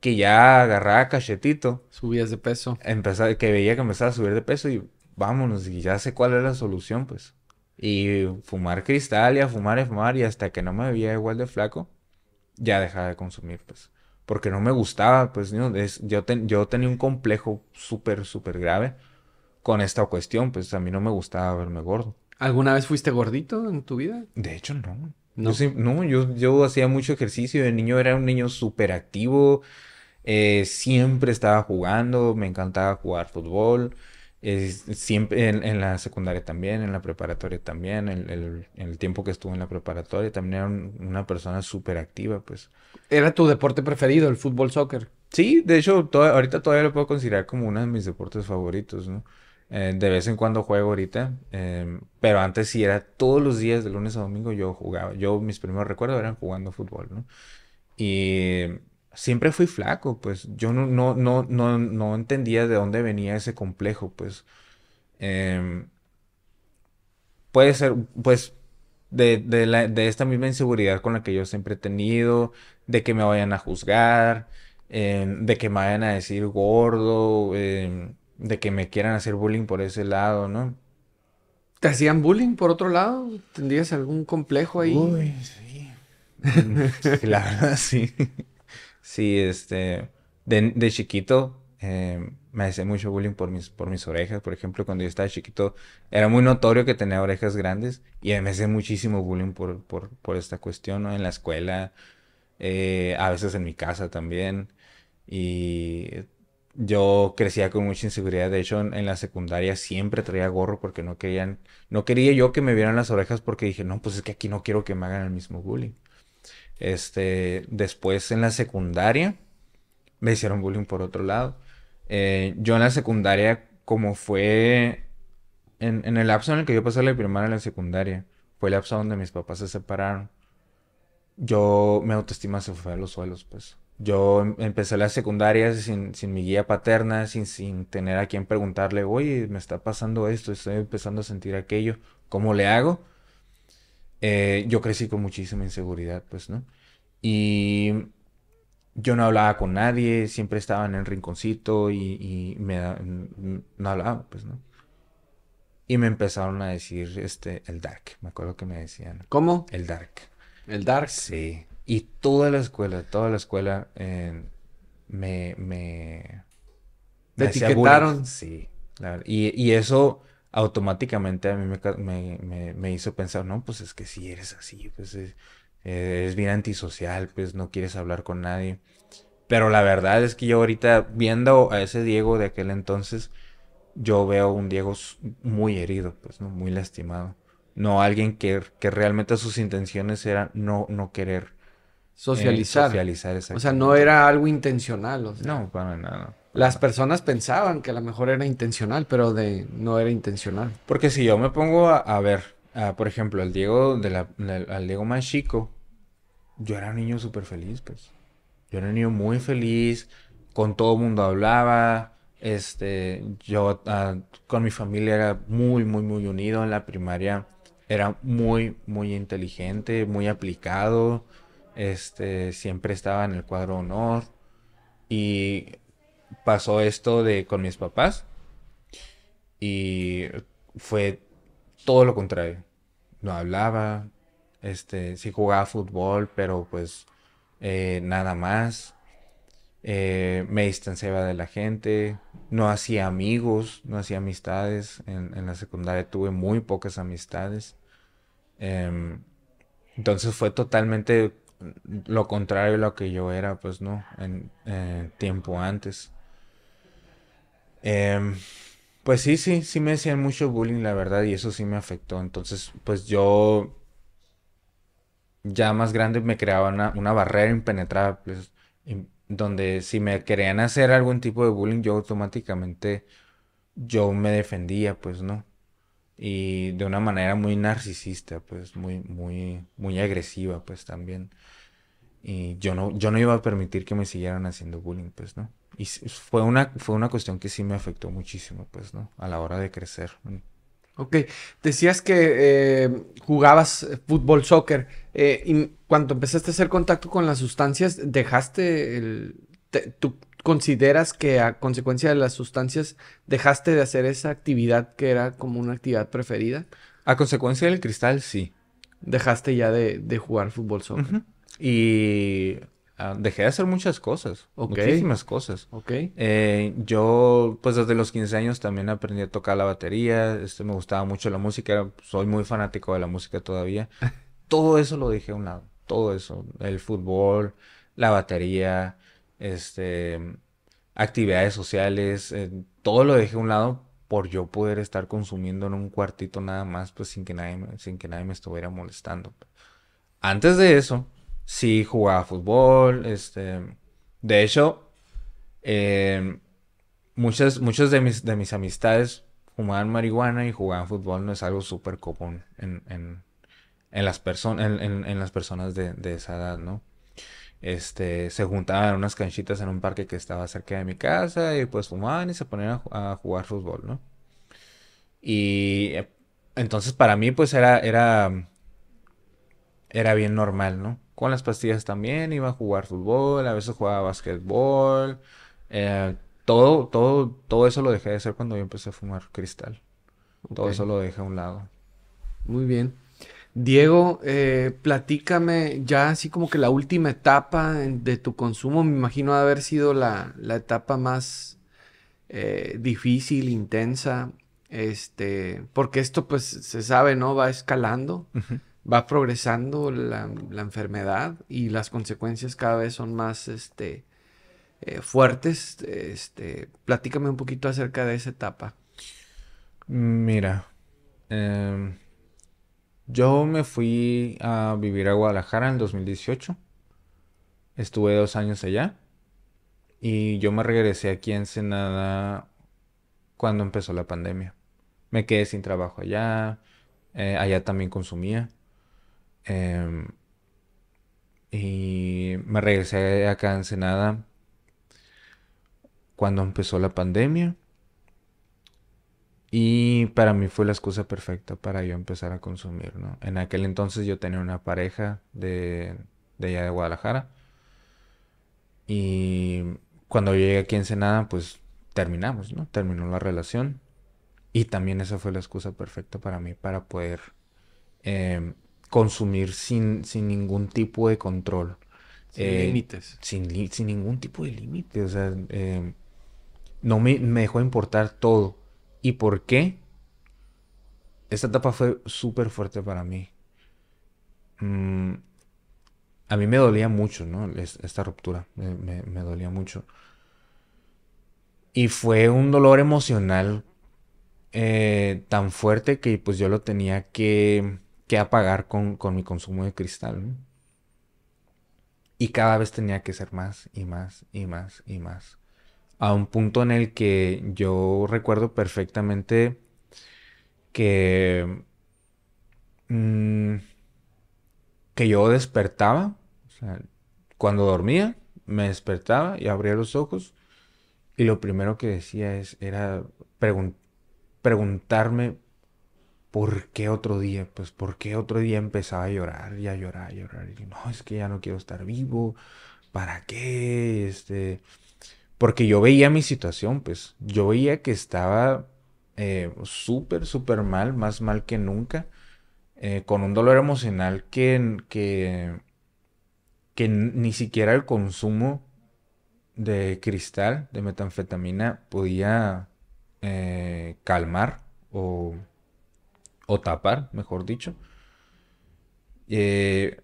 que ya agarraba cachetito. Subías de peso. Empezaba, que veía que empezaba a subir de peso y vámonos, y ya sé cuál es la solución, pues. Y fumar cristal y a fumar y a fumar y hasta que no me veía igual de flaco, ya dejaba de consumir, pues. Porque no me gustaba, pues, yo, yo tenía un complejo súper, súper grave con esta cuestión, pues a mí no me gustaba verme gordo. ¿Alguna vez fuiste gordito en tu vida? De hecho, no. No, yo, no, yo, yo hacía mucho ejercicio. De niño era un niño súper activo. Eh, siempre estaba jugando. Me encantaba jugar fútbol. siempre en, la secundaria también, en la preparatoria también. En, el tiempo que estuve en la preparatoria también era una persona súper activa, pues. ¿Era tu deporte preferido, el fútbol, soccer? Sí, de hecho, ahorita todavía lo puedo considerar como uno de mis deportes favoritos, ¿no? Eh, de vez en cuando juego ahorita, em, pero antes sí era todos los días de lunes a domingo yo jugaba. Yo mis primeros recuerdos eran jugando fútbol, ¿no? Y siempre fui flaco, pues yo no, no, no, no, no entendía de dónde venía ese complejo, pues. Em, puede ser, pues, de, de, la, de, esta misma inseguridad con la que yo siempre he tenido, de que me vayan a juzgar, em, de que me vayan a decir gordo, de que me quieran hacer bullying por ese lado, ¿no? ¿Te hacían bullying por otro lado? ¿Tendrías algún complejo ahí? Uy, sí. La verdad, sí. Sí, este. De, chiquito eh, me hacía mucho bullying por mis, por mis orejas. Por ejemplo, cuando yo estaba chiquito, era muy notorio que tenía orejas grandes y me hacía muchísimo bullying por, por, por esta cuestión, ¿no? En la escuela, eh, a veces en mi casa también. Y yo crecía con mucha inseguridad. De hecho, en, la secundaria siempre traía gorro porque no querían, no quería yo que me vieran las orejas porque dije, no, pues es que aquí no quiero que me hagan el mismo bullying. Este, después en la secundaria me hicieron bullying por otro lado. Eh, yo en la secundaria, como fue en, en, el lapso en el que yo pasé la primaria y la secundaria, fue el lapso donde mis papás se separaron. Yo, mi autoestima se fue a los suelos, pues. Yo em, empecé la secundaria sin, sin mi guía paterna, sin, sin tener a quien preguntarle, oye, me está pasando esto, estoy empezando a sentir aquello, ¿cómo le hago? Eh, yo crecí con muchísima inseguridad, pues, ¿no? Y yo no hablaba con nadie, siempre estaba en el rinconcito y, me no hablaba, pues, ¿no? Y me empezaron a decir, este, el dark, me acuerdo que me decían. ¿Cómo? El dark. El dark. Sí. Y toda la escuela, toda la escuela eh, me, me... me etiquetaron. Sí. Y, y, eso automáticamente a mí me, me, me, hizo pensar, no, pues es que si eres así, pues es, es bien antisocial, pues no quieres hablar con nadie. Pero la verdad es que yo ahorita, viendo a ese Diego de aquel entonces, yo veo un Diego muy herido, pues, ¿no? Muy lastimado. No alguien que, que realmente sus intenciones eran no, no querer socializar. socializar o sea, no era algo intencional. no, para nada. Las personas pensaban que a lo mejor era intencional, pero de no era intencional. Porque si yo me pongo a, ver, por ejemplo, al Diego, de la, al Diego más chico, yo era un niño súper feliz, pues. Yo era un niño muy feliz, con todo el mundo hablaba, este, yo ah, con mi familia era muy, muy, muy unido en la primaria. Era muy, muy inteligente, muy aplicado. Este, siempre estaba en el cuadro honor. Y pasó esto de con mis papás. Y fue todo lo contrario. No hablaba. Este, sí jugaba fútbol, pero pues eh, nada más. Eh, me distanciaba de la gente, no hacía amigos, no hacía amistades. En, la secundaria tuve muy pocas amistades. Em, entonces fue totalmente lo contrario a lo que yo era, pues no, en, tiempo antes. Em, pues sí, sí, sí me hacían mucho bullying, la verdad, y eso sí me afectó. Entonces, pues yo ya más grande me creaba una, barrera impenetrable, pues, donde si me querían hacer algún tipo de bullying, yo automáticamente yo me defendía, pues, ¿no? Y de una manera muy narcisista, pues, muy, muy, muy agresiva, pues, también. Y yo no, yo no iba a permitir que me siguieran haciendo bullying, pues, ¿no? Y fue una, fue una cuestión que sí me afectó muchísimo, pues, ¿no? A la hora de crecer. Ok, decías que eh, jugabas fútbol, soccer, eh, y cuando empezaste a hacer contacto con las sustancias, dejaste el... ¿Tú consideras que a consecuencia de las sustancias dejaste de hacer esa actividad que era como una actividad preferida? A consecuencia del cristal, sí. Dejaste ya de, jugar fútbol, soccer. Y Ah, dejé de hacer muchas cosas. Muchísimas cosas. Ok. Eh, yo, pues desde los 15 años también aprendí a tocar la batería. Este, me gustaba mucho la música. soy muy fanático de la música todavía. todo eso lo dejé a un lado. Todo eso. El fútbol, la batería, este, actividades sociales. Eh, todo lo dejé a un lado por yo poder estar consumiendo en un cuartito nada más, pues sin que nadie, sin que nadie me estuviera molestando. Antes de eso, sí jugaba fútbol, este, de hecho, eh, muchas, de mis, de mis amistades fumaban marihuana y jugaban fútbol, no es algo súper común en, en, en las, personas en, en, las personas de, de, esa edad, ¿no? Este, se juntaban en unas canchitas en un parque que estaba cerca de mi casa y pues fumaban y se ponían a, a jugar fútbol, ¿no? Y eh, entonces para mí pues era, era, era bien normal, ¿no? Con las pastillas también, iba a jugar fútbol, a veces jugaba básquetbol. Eh, todo, todo, todo eso lo dejé de hacer cuando yo empecé a fumar cristal. Todo eso lo dejé a un lado. Muy bien. Diego, eh, platícame ya así como que la última etapa de tu consumo, me imagino haber sido la, etapa más eh, difícil, intensa, este, porque esto pues se sabe, ¿no? Va escalando va progresando la, enfermedad y las consecuencias cada vez son más este, eh, fuertes. Este, platícame un poquito acerca de esa etapa. Mira, em, yo me fui a vivir a Guadalajara en 2018. Estuve dos años allá. Y yo me regresé aquí en Ensenada cuando empezó la pandemia. Me quedé sin trabajo allá. Eh, allá también consumía. Em, y me regresé acá en Ensenada cuando empezó la pandemia. Y para mí fue la excusa perfecta para yo empezar a consumir, ¿no? En aquel entonces yo tenía una pareja de, allá de Guadalajara. Y cuando llegué aquí en Senada, pues terminamos, ¿no? Terminó la relación. Y también esa fue la excusa perfecta para mí, para poder em, consumir sin, sin ningún tipo de control. Sin eh, límites. Sin, sin, ningún tipo de límite. O sea, em, no me, dejó importar todo. ¿Y por qué? Esta etapa fue súper fuerte para mí. Mm, a mí me dolía mucho, ¿no? Esta ruptura. Me, dolía mucho. Y fue un dolor emocional eh, tan fuerte que pues yo lo tenía que, que apagar con, mi consumo de cristal. Y cada vez tenía que ser más y más y más y más. A un punto en el que yo recuerdo perfectamente que... Mm, que yo despertaba cuando dormía, me despertaba y abría los ojos y lo primero que decía es, era preguntarme por qué otro día, pues por qué otro día empezaba a llorar y a llorar a llorar. Y no, es que ya no quiero estar vivo, ¿para qué? Este, porque yo veía mi situación, pues yo veía que estaba eh, súper, súper mal, más mal que nunca, eh, con un dolor emocional que, que que ni siquiera el consumo de cristal, de metanfetamina, podía eh, calmar o, tapar, mejor dicho. Eh,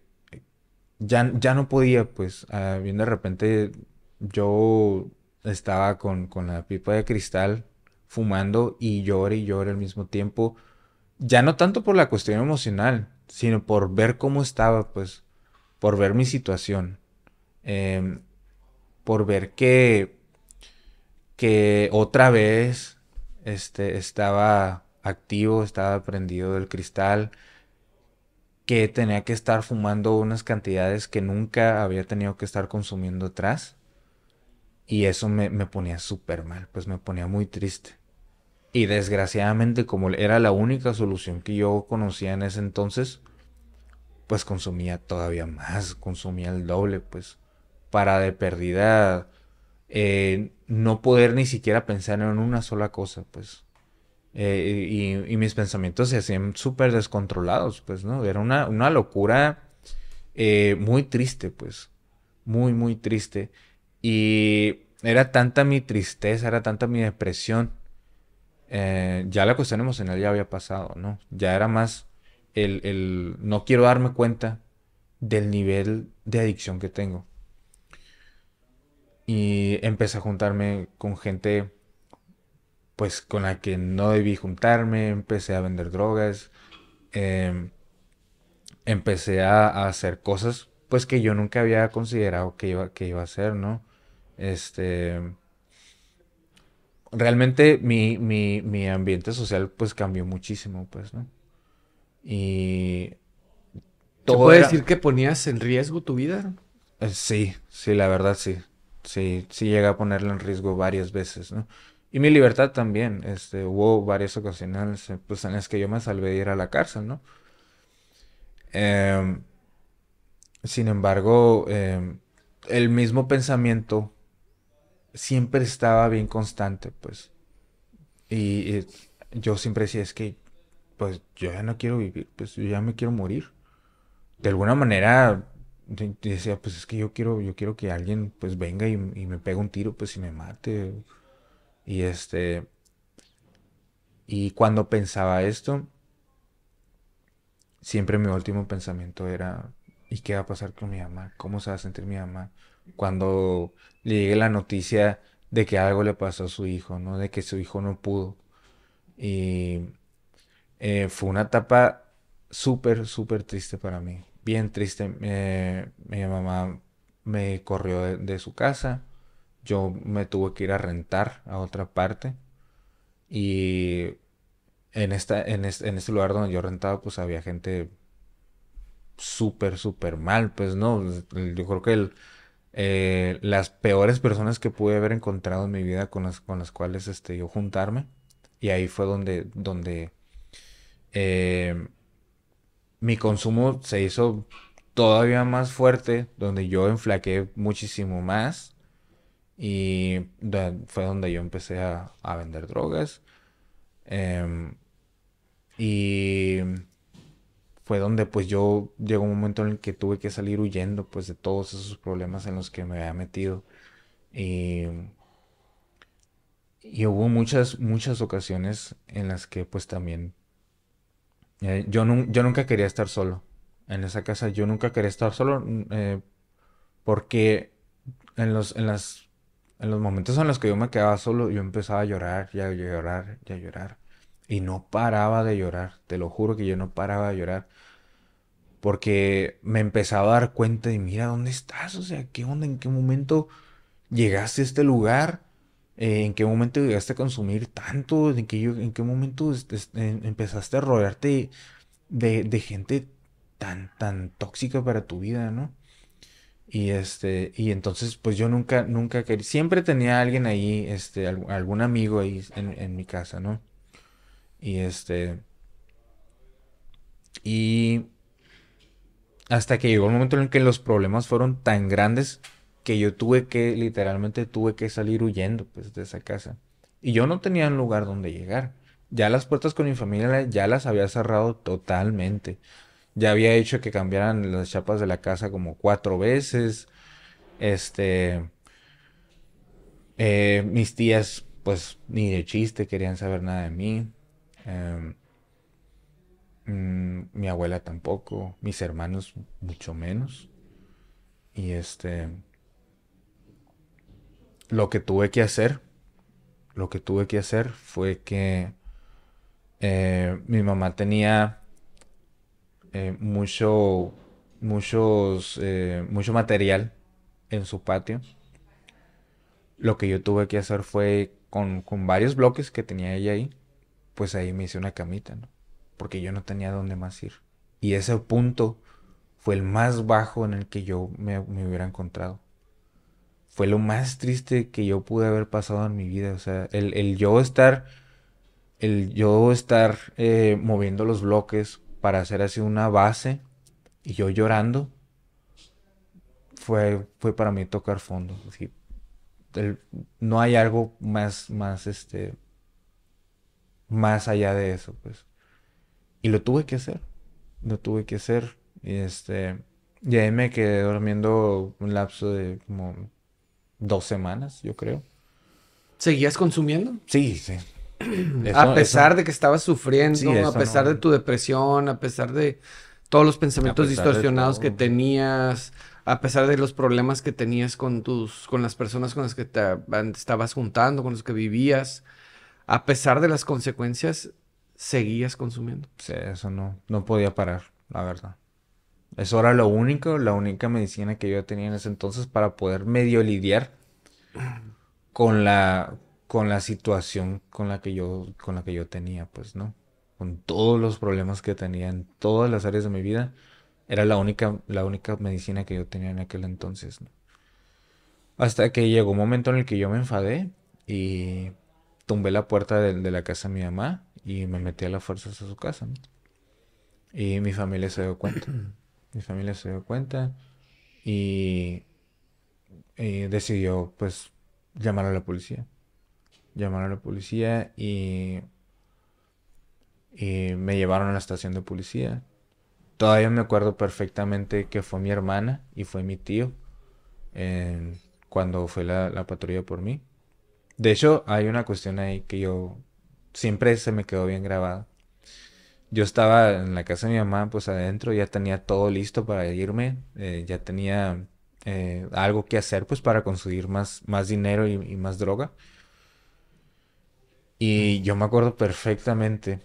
ya, ya, no podía, pues, uh, bien de repente yo estaba con, con, la pipa de cristal fumando y lloré y lloré al mismo tiempo. Ya no tanto por la cuestión emocional, sino por ver cómo estaba, pues, por ver mi situación, em, por ver que, que otra vez este, estaba activo, estaba prendido del cristal, que tenía que estar fumando unas cantidades que nunca había tenido que estar consumiendo atrás. Y eso me, me ponía súper mal, pues me ponía muy triste. Y desgraciadamente, como era la única solución que yo conocía en ese entonces, pues consumía todavía más, consumía el doble, pues para de perdida eh, no poder ni siquiera pensar en una sola cosa, pues. Eh, y, mis pensamientos se hacían súper descontrolados, pues, ¿no? Era una, locura eh, muy triste, pues, muy, muy triste. Y era tanta mi tristeza, era tanta mi depresión. ya la cuestión emocional ya había pasado, ¿no? Ya era más el, no quiero darme cuenta del nivel de adicción que tengo. Y empecé a juntarme con gente pues con la que no debí juntarme, empecé a vender drogas, em, empecé a, hacer cosas pues que yo nunca había considerado que iba, que iba a hacer, ¿no? Este, realmente mi, mi, mi ambiente social pues cambió muchísimo, pues, ¿no? Y todo ¿Se puede decir que ponías en riesgo tu vida? Eh, sí, sí, la verdad sí. Sí, sí llega a ponerla en riesgo varias veces, ¿no? Y mi libertad también. Este, hubo varias ocasiones pues, en las que yo me salvé de ir a la cárcel, ¿no? Em, sin embargo, em, el mismo pensamiento siempre estaba bien constante, pues. y yo siempre decía, es que pues yo ya no quiero vivir, pues yo ya me quiero morir. De alguna manera decía, pues es que yo quiero, yo quiero que alguien pues venga y, me pegue un tiro, pues y me mate. Y este, y cuando pensaba esto, siempre mi último pensamiento era, ¿y qué va a pasar con mi mamá? ¿Cómo se va a sentir mi mamá? Cuando le llegue la noticia de que algo le pasó a su hijo, ¿no? De que su hijo no pudo. Y eh, fue una etapa súper, súper triste para mí. Bien triste. mi mamá me corrió de, su casa. Yo me tuve que ir a rentar a otra parte. Y en, esta, en, este, lugar donde yo rentaba, pues había gente súper, súper mal. Pues no, yo creo que eh, las peores personas que pude haber encontrado en mi vida con las, con las cuales este, yo juntarme. Y ahí fue donde, donde eh, mi consumo se hizo todavía más fuerte, donde yo enflaqué muchísimo más. Y fue donde yo empecé a, vender drogas. Em, y fue donde pues yo llegó un momento en el que tuve que salir huyendo pues de todos esos problemas en los que me había metido. Y, y hubo muchas, muchas ocasiones en las que pues también eh, yo, yo nunca quería estar solo. En esa casa yo nunca quería estar solo eh, porque en los, en, las, en los momentos en los que yo me quedaba solo, yo empezaba a llorar, y a llorar, y a llorar. Y no paraba de llorar, te lo juro que yo no paraba de llorar. Porque me empezaba a dar cuenta de, mira, ¿dónde estás? O sea, ¿qué onda? ¿En qué momento llegaste a este lugar? Eh, ¿En qué momento llegaste a consumir tanto? ¿En qué, en qué momento empezaste a rodearte de, gente tan, tan tóxica para tu vida, ¿no? Y este, y entonces, pues yo nunca, nunca quería, siempre tenía alguien ahí, este, algún amigo ahí en, en mi casa, ¿no? Y este, y hasta que llegó el momento en el que los problemas fueron tan grandes que yo tuve que, literalmente tuve que salir huyendo pues de esa casa. Y yo no tenía un lugar donde llegar. Ya las puertas con mi familia ya las había cerrado totalmente. Ya había hecho que cambiaran las chapas de la casa como cuatro veces. Este. Eh, mis tías, pues ni de chiste querían saber nada de mí. Em, mm, mi abuela tampoco. Mis hermanos, mucho menos. Y este lo que tuve que hacer, lo que tuve que hacer fue que eh, mi mamá tenía eh, mucho, muchos, eh, mucho material en su patio. Lo que yo tuve que hacer fue con, con, varios bloques que tenía ella ahí, pues ahí me hice una camita, ¿no? Porque yo no tenía dónde más ir. Y ese punto fue el más bajo en el que yo me hubiera encontrado fue lo más triste que yo pude haber pasado en mi vida. O sea, el, yo estar, el yo estar eh, moviendo los bloques para hacer así una base y yo llorando, fue, fue para mí tocar fondo. no hay algo más, más, este, más allá de eso, pues. Y lo tuve que hacer. Lo tuve que hacer. Y este, y ahí me quedé durmiendo un lapso de como dos semanas, yo creo. ¿Seguías consumiendo? Sí, sí. A pesar de que estabas sufriendo, a pesar de tu depresión, a pesar de todos los pensamientos distorsionados que tenías, a pesar de los problemas que tenías con tus, con las personas con las que te estabas juntando, con las que vivías, a pesar de las consecuencias, seguías consumiendo. Sí, eso no, no podía parar, la verdad. Eso era lo único, la única medicina que yo tenía en ese entonces para poder medio lidiar con la, con la situación con la que yo, con la que yo tenía, pues, ¿no? Con todos los problemas que tenía en todas las áreas de mi vida, era la única, la única medicina que yo tenía en aquel entonces, ¿no? Hasta que llegó un momento en el que yo me enfadé y tumbé la puerta de, de la casa de mi mamá y me metí a las fuerzas a su casa, ¿no? Y mi familia se dio cuenta. Mi familia se dio cuenta y, decidió pues llamar a la policía. Llamar a la policía y, y me llevaron a la estación de policía. Todavía me acuerdo perfectamente que fue mi hermana y fue mi tío cuando fue la, la patrulla por mí. De hecho, hay una cuestión ahí que yo siempre se me quedó bien grabada. yo estaba en la casa de mi mamá, pues adentro, ya tenía todo listo para irme, eh, ya tenía eh, algo que hacer, pues para conseguir más, más dinero y más droga. Y yo me acuerdo perfectamente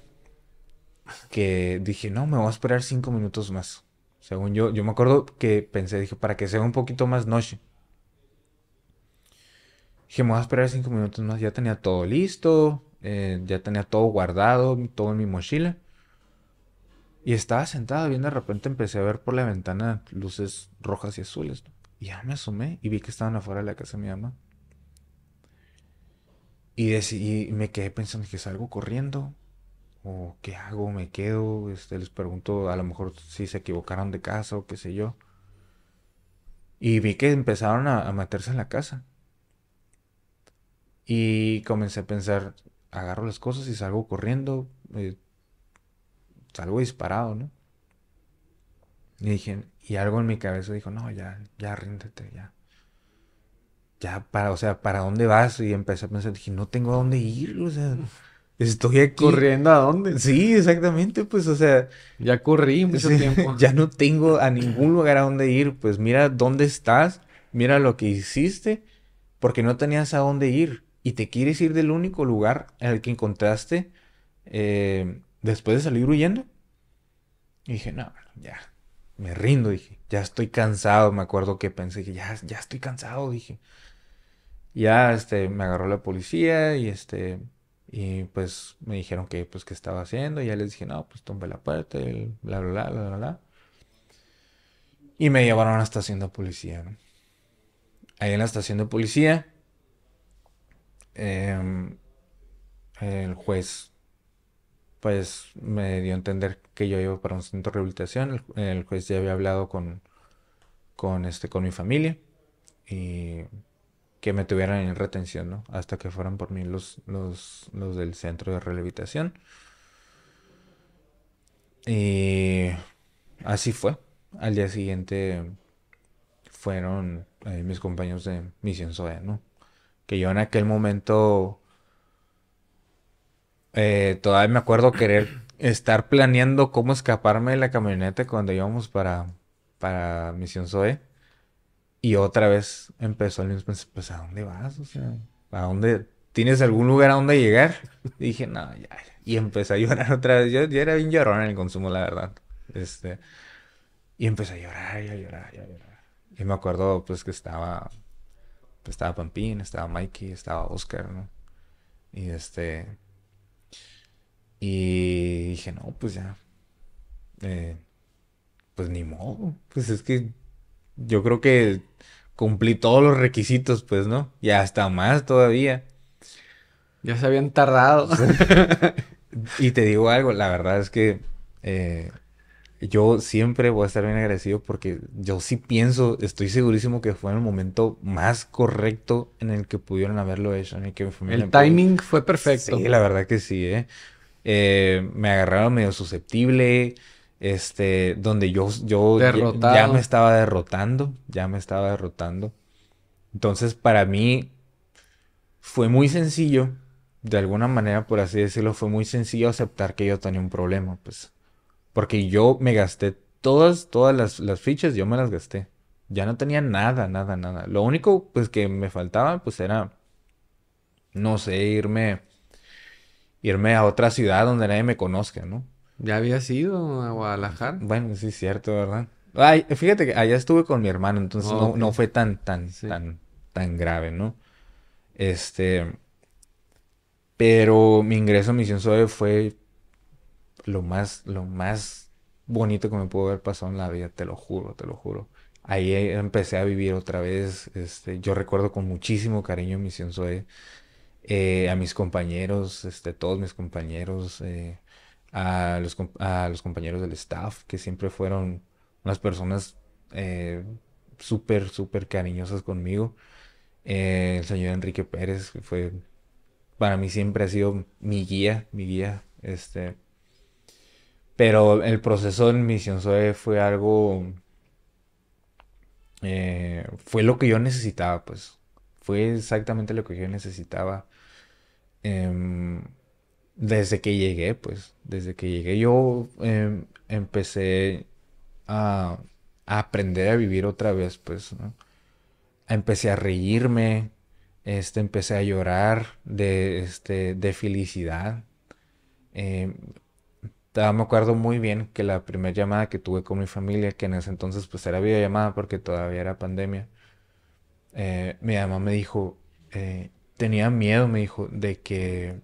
que dije, no, me voy a esperar cinco minutos más. Según yo, yo me acuerdo que pensé, dije, para que sea un poquito más noche. Dije, me voy a esperar cinco minutos más. Ya tenía todo listo, eh, ya tenía todo guardado, todo en mi mochila. Y estaba sentado bien de repente empecé a ver por la ventana luces rojas y azules. Y ya me asomé y vi que estaban afuera de la casa de mi mamá. Y, decidí, me quedé pensando que salgo corriendo. ¿O qué hago? ¿Me quedo? Este, les pregunto a lo mejor si se equivocaron de casa o qué sé yo. Y vi que empezaron a, meterse en la casa. Y comencé a pensar, agarro las cosas y salgo corriendo. Eh, salgo disparado, ¿no? Y dije, y algo en mi cabeza dijo, no, ya, ya ríndete, ya. Ya, para, o sea, ¿para dónde vas? Y empecé a pensar, dije, no tengo a dónde ir, o sea, estoy aquí. ¿Corriendo a dónde? Sí, exactamente, pues, o sea. Ya corrí mucho tiempo. Ya no tengo a ningún lugar a dónde ir, pues mira dónde estás, mira lo que hiciste, porque no tenías a dónde ir y te quieres ir del único lugar en el que encontraste eh, después de salir huyendo. Y dije, no, ya, me rindo, dije, ya estoy cansado, me acuerdo que pensé que ya, ya estoy cansado, dije. Ya, este, me agarró la policía y este, y pues me dijeron que, pues, qué estaba haciendo, y ya les dije, no, pues, tomé la puerta, y bla, bla, bla, bla, bla, Y me llevaron a la estación de policía, Ahí en la estación de policía, em, el juez pues me dio a entender que yo iba para un centro de rehabilitación. El, juez ya había hablado con, con, este, con mi familia. Y que me tuvieran en retención, ¿no? Hasta que fueran por mí los, los, los del centro de rehabilitación. Y así fue. Al día siguiente fueron mis compañeros de Misión SOE, ¿no? Que yo en aquel momento eh, todavía me acuerdo querer estar planeando cómo escaparme de la camioneta cuando íbamos para, para Misión Zoe. Y otra vez empezó el mismo, pues, ¿a dónde vas? O sea, ¿a dónde? ¿Tienes algún lugar a dónde llegar? Y dije, no, ya. Y empecé a llorar otra vez. Yo, era bien llorón en el consumo, la verdad. Este, y empecé a llorar, y a llorar, y a llorar. Y me acuerdo, pues, que estaba, pues, estaba Pampín, estaba Mikey, estaba Oscar, ¿no? Y este, y dije, no, pues ya. Eh, pues ni modo. Pues es que yo creo que cumplí todos los requisitos, pues, ¿no? Y hasta más todavía. Ya se habían tardado. y te digo algo, la verdad es que eh, yo siempre voy a estar bien agradecido porque yo sí pienso, estoy segurísimo que fue en el momento más correcto en el que pudieron haberlo hecho. En el que el timing fue perfecto. Sí, la verdad que sí, ¿eh? Eh, me agarraron medio susceptible, este, donde yo, yo ya, me estaba derrotando, ya me estaba derrotando. Entonces, para mí fue muy sencillo, de alguna manera, por así decirlo, fue muy sencillo aceptar que yo tenía un problema, pues. Porque yo me gasté todas, todas las, las fichas, yo me las gasté. Ya no tenía nada, nada, nada. Lo único, pues, que me faltaba, pues, era, no sé, irme irme a otra ciudad donde nadie me conozca, ¿no? ¿Ya habías ido a Guadalajara? Bueno, sí es cierto, ¿verdad? Ay, fíjate que allá estuve con mi hermano, entonces no, no, fue tan, tan, tan, tan grave, ¿no? Este. Pero mi ingreso a Misión Suave fue lo más, lo más bonito que me pudo haber pasado en la vida, te lo juro, te lo juro. Ahí empecé a vivir otra vez. Este, yo recuerdo con muchísimo cariño Misión Zoe. Eh, a mis compañeros, este, todos mis compañeros, eh, a, los, a los compañeros del staff, que siempre fueron unas personas eh, súper, súper cariñosas conmigo. el señor Enrique Pérez, que fue, para mí siempre ha sido mi guía, mi guía, este... Pero el proceso en Misión Zoe fue algo... fue lo que yo necesitaba, pues. Fue exactamente lo que yo necesitaba. Em, desde que llegué, pues, desde que llegué yo em, empecé a, aprender a vivir otra vez, pues, ¿no? Empecé a reírme, este, empecé a llorar de, este, de felicidad. Eh, me acuerdo muy bien que la primera llamada que tuve con mi familia, que en ese entonces pues era videollamada porque todavía era pandemia, eh, mi mamá me dijo, eh, tenía miedo, me dijo, de que,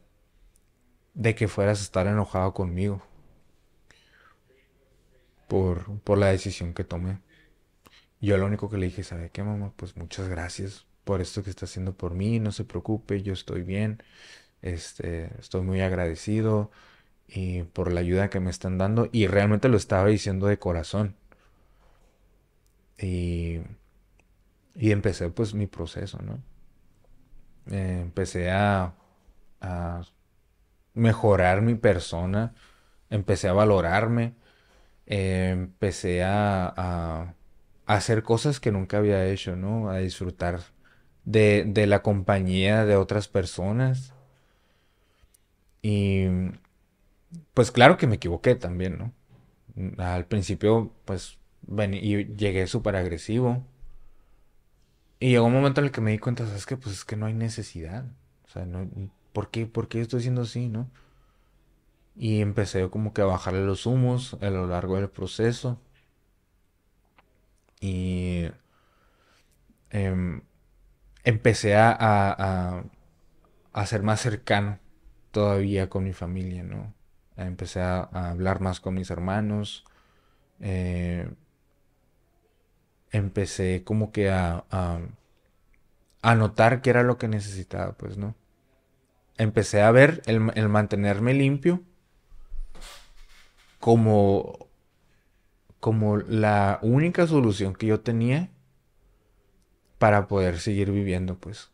de que fueras a estar enojado conmigo por, por la decisión que tomé. Yo lo único que le dije, ¿sabe qué, mamá? Pues muchas gracias por esto que está haciendo por mí, no se preocupe, yo estoy bien, este, estoy muy agradecido y por la ayuda que me están dando y realmente lo estaba diciendo de corazón. Y, y empecé pues mi proceso, ¿no? Eh, empecé a, a mejorar mi persona, empecé a valorarme, eh, empecé a, a, hacer cosas que nunca había hecho, ¿no? A disfrutar de, de la compañía de otras personas. Y pues claro que me equivoqué también, ¿no? Al principio, pues, y llegué súper agresivo. Y llegó un momento en el que me di cuenta, ¿sabes qué? Pues es que no hay necesidad. O sea, no, ¿por qué, ¿por qué estoy haciendo así, no? Y empecé como que a bajarle los humos a lo largo del proceso. Y em, empecé a, a, a, ser más cercano todavía con mi familia, ¿no? Empecé a, hablar más con mis hermanos. Eh, empecé como que a, a, notar qué era lo que necesitaba, pues, ¿no? Empecé a ver el, el mantenerme limpio como, como la única solución que yo tenía para poder seguir viviendo, pues.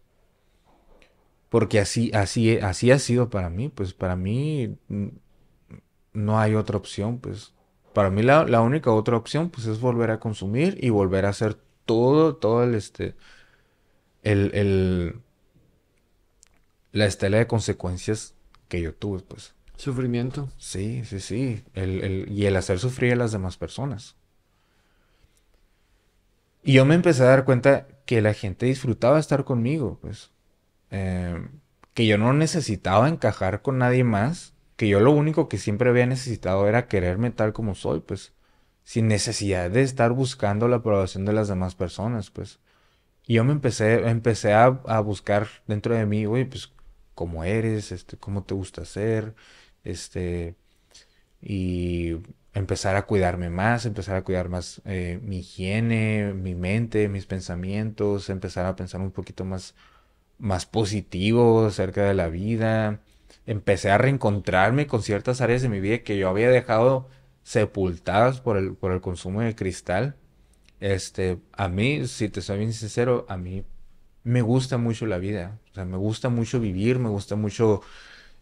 Porque así, así, así ha sido para mí, pues para mí no hay otra opción, pues. Para mí la, la, única otra opción, pues, es volver a consumir y volver a hacer todo, todo el, este, el, el, la estela de consecuencias que yo tuve, pues. Sufrimiento. Sí, sí, sí. El, el, y el hacer sufrir a las demás personas. Y yo me empecé a dar cuenta que la gente disfrutaba estar conmigo, pues. Eh, que yo no necesitaba encajar con nadie más que yo lo único que siempre había necesitado era quererme tal como soy, pues, sin necesidad de estar buscando la aprobación de las demás personas, pues. Y yo me empecé, empecé a, buscar dentro de mí, güey, pues, cómo eres, este, cómo te gusta ser, este, y empezar a cuidarme más, empezar a cuidar más eh, mi higiene, mi mente, mis pensamientos, empezar a pensar un poquito más, más positivo acerca de la vida, empecé a reencontrarme con ciertas áreas de mi vida que yo había dejado sepultadas por el, por el consumo de cristal. Este, a mí, si te soy bien sincero, a mí me gusta mucho la vida. O sea, me gusta mucho vivir, me gusta mucho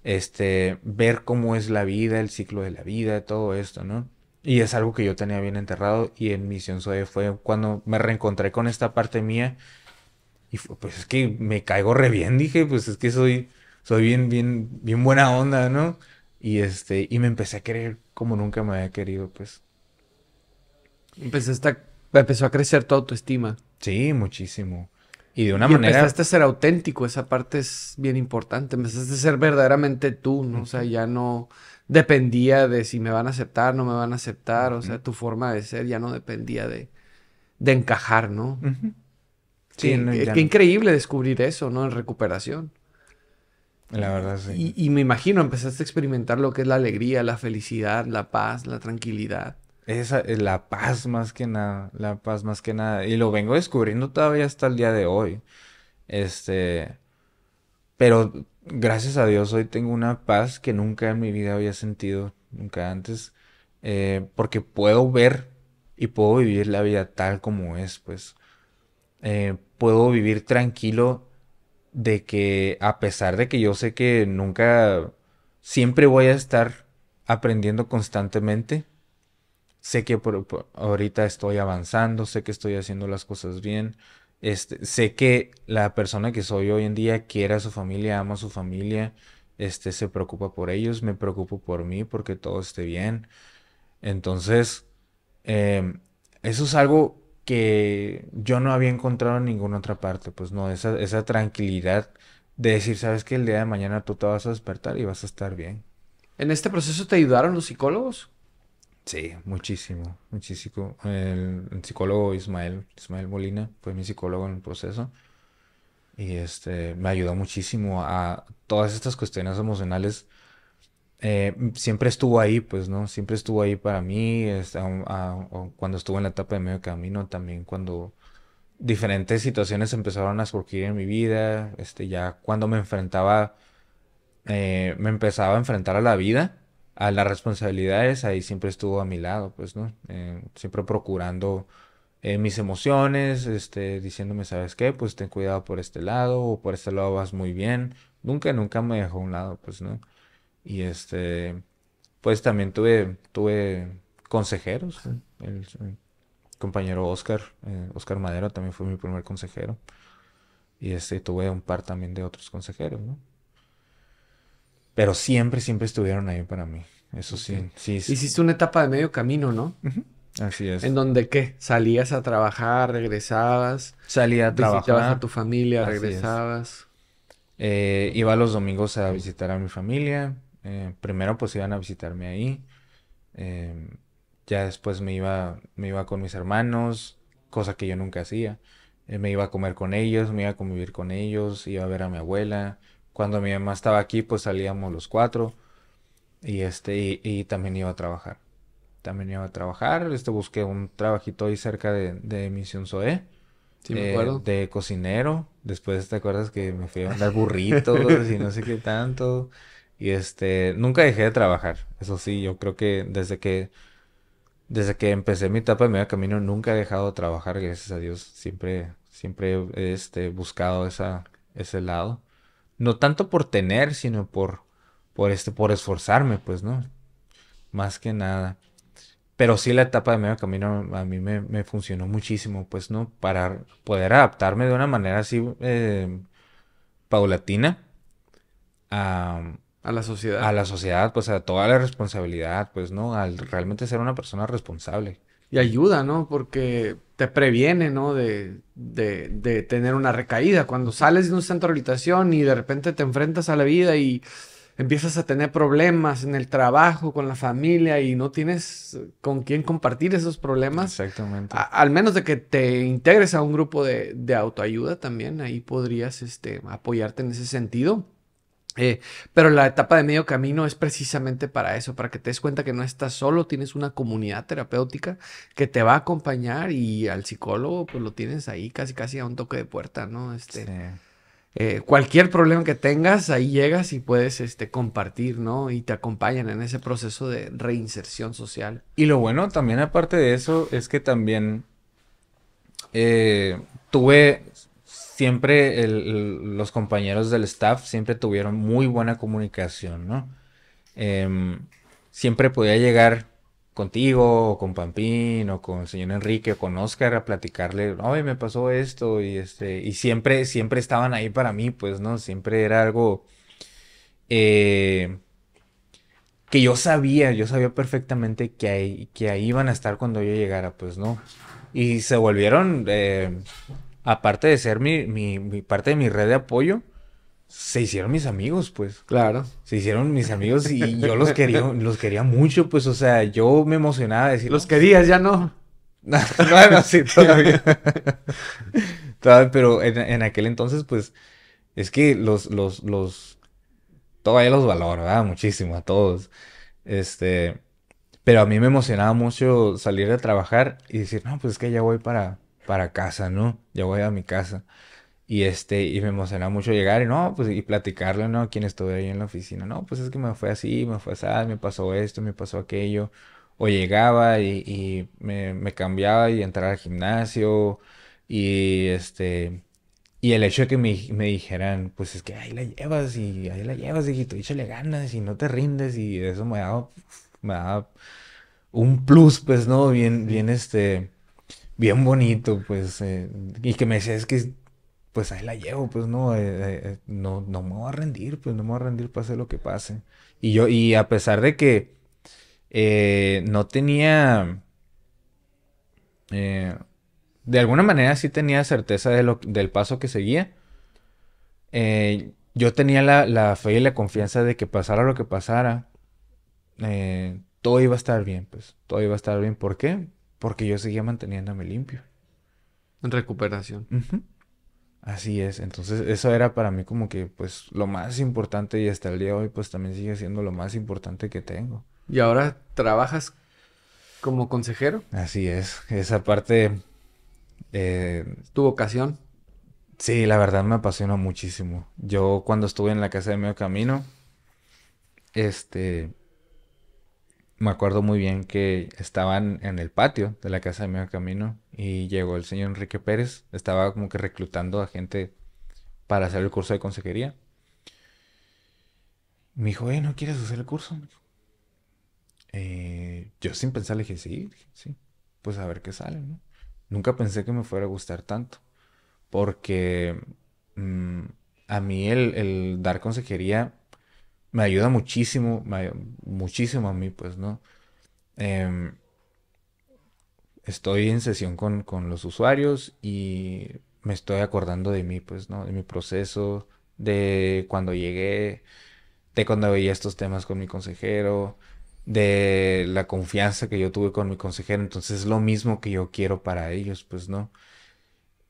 este, ver cómo es la vida, el ciclo de la vida, todo esto, ¿no? Y es algo que yo tenía bien enterrado y en Misión Zoe fue cuando me reencontré con esta parte mía y pues es que me caigo re bien, dije, pues es que soy, soy bien, bien, bien buena onda, ¿no? Y este, y me empecé a querer como nunca me había querido, pues. Empezaste empezó a crecer tu autoestima. Sí, muchísimo. Y de una manera. Empezaste a ser auténtico, esa parte es bien importante. Empezaste a ser verdaderamente tú, ¿no? O sea, ya no dependía de si me van a aceptar, no me van a aceptar. O sea, tu forma de ser ya no dependía de, de encajar, ¿no? Sí, qué increíble descubrir eso, ¿no? En recuperación. La verdad, sí. Y, me imagino, empezaste a experimentar lo que es la alegría, la felicidad, la paz, la tranquilidad. Esa es la paz más que nada, la paz más que nada. Y lo vengo descubriendo todavía hasta el día de hoy. Este, pero gracias a Dios hoy tengo una paz que nunca en mi vida había sentido, nunca antes, eh, porque puedo ver y puedo vivir la vida tal como es, pues. Eh, puedo vivir tranquilo de que a pesar de que yo sé que nunca, siempre voy a estar aprendiendo constantemente, sé que por, ahorita estoy avanzando, sé que estoy haciendo las cosas bien, este, sé que la persona que soy hoy en día quiere a su familia, ama a su familia, este, se preocupa por ellos, me preocupo por mí porque todo esté bien. Entonces, em, eso es algo que yo no había encontrado en ninguna otra parte, pues no, esa, esa tranquilidad de decir, sabes que el día de mañana tú te vas a despertar y vas a estar bien. ¿En este proceso te ayudaron los psicólogos? Sí, muchísimo, muchísimo. El, psicólogo Ismael, Ismael Molina, fue mi psicólogo en el proceso. Y este, me ayudó muchísimo a todas estas cuestiones emocionales. Eh, siempre estuvo ahí, pues, ¿no? Siempre estuvo ahí para mí. Cuando estuve en la etapa de medio camino, también cuando diferentes situaciones empezaron a surgir en mi vida. Este, ya cuando me enfrentaba, eh, me empezaba a enfrentar a la vida, a las responsabilidades, ahí siempre estuvo a mi lado, pues, ¿no? Eh, siempre procurando eh, mis emociones, este, diciéndome, ¿sabes qué? Pues ten cuidado por este lado, o por este lado vas muy bien. Nunca, nunca me dejó a un lado, pues, ¿no? Y este, pues también tuve, tuve consejeros. El, compañero Oscar, eh, Oscar Madero también fue mi primer consejero. Y este, tuve un par también de otros consejeros, ¿no? Pero siempre, siempre estuvieron ahí para mí. Eso sí, sí, Hiciste una etapa de medio camino, ¿no? Así es. En donde qué? Salías a trabajar, regresabas. Salía a trabajar. Visitabas a tu familia, regresabas. Eh, iba los domingos a visitar a mi familia. Eh, primero pues iban a visitarme ahí. Em, ya después me iba, me iba con mis hermanos, cosa que yo nunca hacía. Eh, me iba a comer con ellos, me iba a convivir con ellos, iba a ver a mi abuela. Cuando mi mamá estaba aquí, pues salíamos los cuatro. Y este, y también iba a trabajar también iba a trabajar. Este, busqué un trabajito ahí cerca de, de Misión Zoé. Sí, me acuerdo. Eh, de cocinero. Después te acuerdas que me fui a mandar burritos y no sé qué tanto. Y este, nunca dejé de trabajar. Eso sí, yo creo que desde que desde que empecé mi etapa de medio camino nunca he dejado de trabajar, gracias a Dios. Siempre siempre he este, buscado esa ese lado. No tanto por tener, sino por por este por esforzarme, pues, ¿no? Más que nada. Pero sí la etapa de medio camino a mí me, funcionó muchísimo, pues, ¿no? Para poder adaptarme de una manera así eh, paulatina a, a, la sociedad. A la sociedad, pues a toda la responsabilidad, pues, ¿no? Al realmente ser una persona responsable. Y ayuda, ¿no? Porque te previene, ¿no? De, de, de tener una recaída. Cuando sales de un centro de habitación y de repente te enfrentas a la vida y empiezas a tener problemas en el trabajo, con la familia y no tienes con quién compartir esos problemas. Exactamente. al menos de que te integres a un grupo de, autoayuda también, ahí podrías este, apoyarte en ese sentido. Eh, pero la etapa de medio camino es precisamente para eso, para que te des cuenta que no estás solo, tienes una comunidad terapéutica que te va a acompañar y al psicólogo pues lo tienes ahí casi casi a un toque de puerta, ¿no? Este, eh, cualquier problema que tengas, ahí llegas y puedes este, compartir, ¿no? Y te acompañan en ese proceso de reinserción social. Y lo bueno también, aparte de eso, es que también eh, tuve siempre los compañeros del staff siempre tuvieron muy buena comunicación, ¿no? Em, siempre podía llegar contigo, o con Pampín, o con el señor Enrique, o con Oscar a platicarle, oye, me pasó esto, y este, y siempre, siempre estaban ahí para mí, pues, ¿no? Siempre era algo eh, que yo sabía, yo sabía perfectamente que ahí, que ahí iban a estar cuando yo llegara, pues, ¿no? Y se volvieron, eh, aparte de ser mi, mi parte de mi red de apoyo, se hicieron mis amigos, pues. Claro. Se hicieron mis amigos y yo los quería, los quería mucho, pues, o sea, yo me emocionaba de decir. Los querías, ya no. bueno, sí, todavía. todavía pero en, aquel entonces, pues, es que los, los, los, todavía los valoro, ¿verdad? Muchísimo, a todos. Este, pero a mí me emocionaba mucho salir a trabajar y decir, no, pues es que ya voy para, para casa, ¿no? Ya voy a mi casa. Y este, y me emociona mucho llegar y no, pues, y platicarle, ¿no? Quien estuve ahí en la oficina. No, pues es que me fue así, me fue así, me pasó esto, me pasó aquello. O llegaba y, me, cambiaba y entraba al gimnasio. Y este, y el hecho de que me, dijeran, pues es que ahí la llevas y ahí la llevas, hijito, échale ganas y no te rindes. Y eso me daba, me daba un plus, pues, ¿no? Bien, bien, este, bien bonito, pues. Eh, y que me decía, es que pues ahí la llevo, pues no, eh, eh, no, no me voy a rendir, pues no me voy a rendir, pase lo que pase. Y yo, y a pesar de que no tenía, de alguna manera sí tenía certeza de lo, del paso que seguía, yo tenía la, la, fe y la confianza de que pasara lo que pasara, todo iba a estar bien, pues, todo iba a estar bien. ¿Por qué? Porque yo seguía manteniéndome limpio. En recuperación. Así es, entonces eso era para mí como que pues lo más importante y hasta el día de hoy pues también sigue siendo lo más importante que tengo. ¿Y ahora trabajas como consejero? Así es, esa parte... Eh, ¿Tu vocación? Sí, la verdad me apasiona muchísimo. Yo cuando estuve en la casa de medio camino, este, me acuerdo muy bien que estaban en el patio de la casa de medio camino y llegó el señor Enrique Pérez, estaba como que reclutando a gente para hacer el curso de consejería. Me dijo, eh, ¿no quieres hacer el curso? Eh, yo sin pensar le dije, sí, sí, pues a ver qué sale. Nunca pensé que me fuera a gustar tanto, porque mm, a mí el dar consejería me ayuda muchísimo, muchísimo a mí, pues, ¿no? Em, estoy en sesión con, los usuarios y me estoy acordando de mí, pues, ¿no? De mi proceso, de cuando llegué, de cuando veía estos temas con mi consejero, de la confianza que yo tuve con mi consejero. Entonces es lo mismo que yo quiero para ellos, pues, ¿no?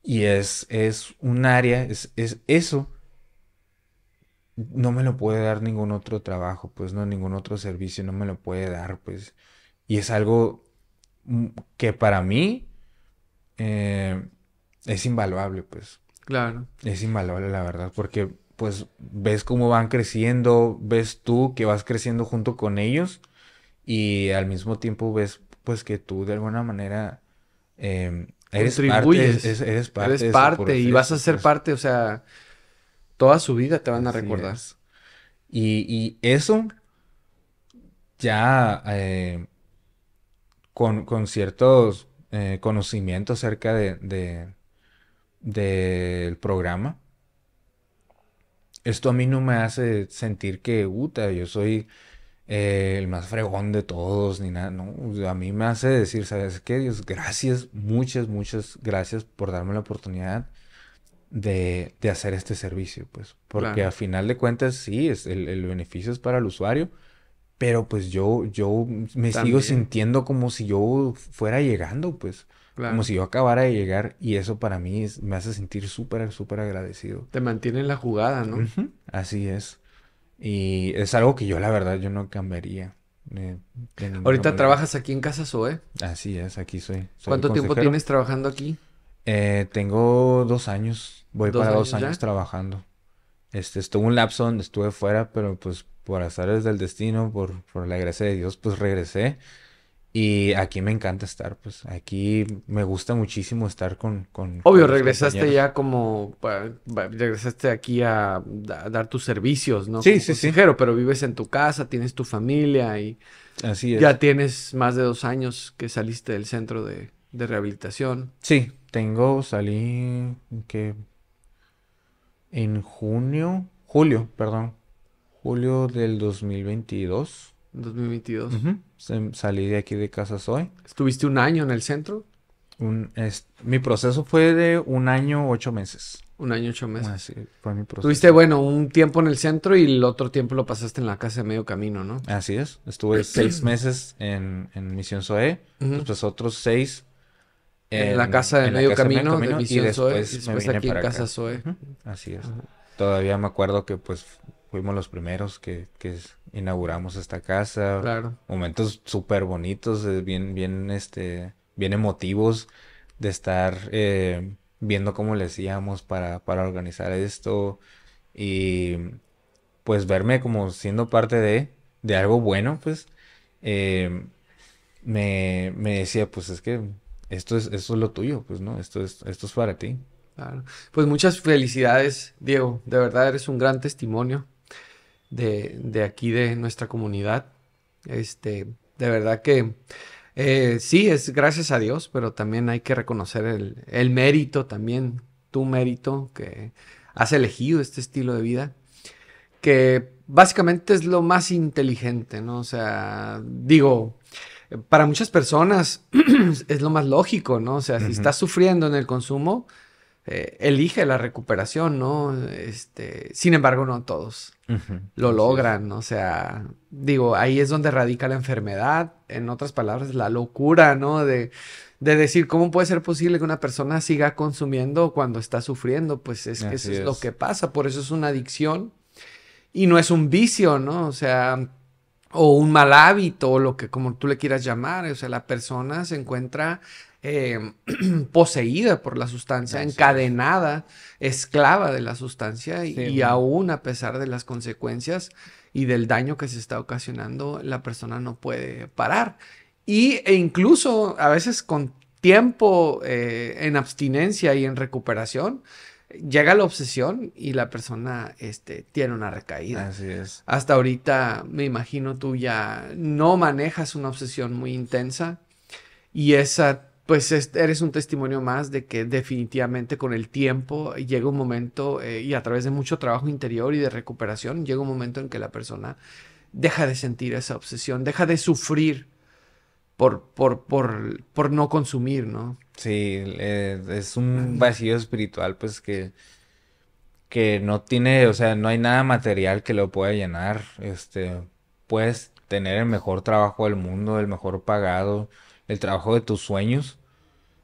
Y es, es un área, es, es eso no me lo puede dar ningún otro trabajo, pues no, ningún otro servicio no me lo puede dar, pues. Y es algo mm, que para mí eh, es invaluable, pues. Claro. Es invaluable, la verdad, porque pues ves cómo van creciendo, ves tú que vas creciendo junto con ellos y al mismo tiempo ves pues que tú de alguna manera eh, eres parte, eres, parte, eres parte y vas a ser pues. parte, o sea, Toda su vida te van a recordar. Y, eso ya eh, con, ciertos eh, conocimientos acerca de, del programa, esto a mí no me hace sentir que, puta, yo soy eh, el más fregón de todos, ni nada, no, a mí me hace decir, ¿sabes qué? Dios, gracias, muchas, muchas gracias por darme la oportunidad de, hacer este servicio, pues. Porque a final de cuentas, sí, es el, beneficio es para el usuario, pero pues yo, yo me sigo sintiendo como si yo fuera llegando, pues. Como si yo acabara de llegar y eso para mí me hace sentir súper, súper agradecido. Te mantiene en la jugada, ¿no? Así es. Y es algo que yo la verdad yo no cambiaría. Ahorita trabajas aquí en Casa Zoe. Así es, aquí soy. ¿Cuánto tiempo tienes trabajando aquí? Eh, tengo dos años. Voy para dos años trabajando. Este, estuve un lapso donde estuve fuera, pero pues por azares del destino, por, por la gracia de Dios, pues regresé. Y aquí me encanta estar, pues aquí me gusta muchísimo estar con... con Obvio, regresaste ya como... regresaste aquí a, dar tus servicios, ¿no? Sí, sí, sí. Pero vives en tu casa, tienes tu familia y... Así es. Ya tienes más de dos años que saliste del centro de, de rehabilitación. Sí, tengo, salí que en junio, julio, perdón, julio del 2022. 2022. Salí de aquí de casa soy. ¿Estuviste un año en el centro? Un, mi proceso fue de un año, ocho meses. Un año, ocho meses. Así fue mi proceso. Tuviste, bueno, un tiempo en el centro y el otro tiempo lo pasaste en la casa de medio camino, ¿no? Así es. Estuve seis meses en, en Misión SOE. Después otros seis en, la casa de medio camino, de Misión y después, aquí en Casa Zoe. Así es. Todavía me acuerdo que pues fuimos los primeros que, que inauguramos esta casa. Claro. Momentos súper bonitos, eh, bien, bien, este, bien emotivos de estar eh, viendo cómo le hacíamos para, para organizar esto y pues verme como siendo parte de, de algo bueno, pues eh, me, me decía, pues es que esto es, esto es lo tuyo, pues, ¿no? Esto es, esto es para ti. Claro. Pues muchas felicidades, Diego. De verdad eres un gran testimonio de, de aquí, de nuestra comunidad. Este, de verdad que eh, sí, es gracias a Dios, pero también hay que reconocer el, el mérito también tu mérito, que has elegido este estilo de vida, que básicamente es lo más inteligente, ¿no? O sea, digo, para muchas personas es lo más lógico, ¿no? O sea, si estás sufriendo en el consumo, eh, elige la recuperación, ¿no? Este, sin embargo, no todos lo logran, o sea, digo, ahí es donde radica la enfermedad, en otras palabras, la locura, ¿no? De, de decir, ¿cómo puede ser posible que una persona siga consumiendo cuando está sufriendo? Pues es que eso es lo que pasa, por eso es una adicción y no es un vicio, ¿no? O sea, o un mal hábito, o lo que como tú le quieras llamar, o sea, la persona se encuentra eh, poseída por la sustancia, encadenada, esclava de la sustancia y, aún a pesar de las consecuencias y del daño que se está ocasionando, la persona no puede parar. Y, e incluso a veces con tiempo eh, en abstinencia y en recuperación, llega la obsesión y la persona este, tiene una recaída. Así es. Hasta ahorita, me imagino, tú ya no manejas una obsesión muy intensa y esa pues eres un testimonio más de que definitivamente con el tiempo llega un momento eh, y a través de mucho trabajo interior y de recuperación llega un momento en que la persona deja de sentir esa obsesión, deja de sufrir por, por, por, por no consumir, ¿no? Sí, es un vacío espiritual pues que, que no tiene, o sea, no hay nada material que lo pueda llenar. Este, puedes tener el mejor trabajo del mundo, el mejor pagado, el trabajo de tus sueños.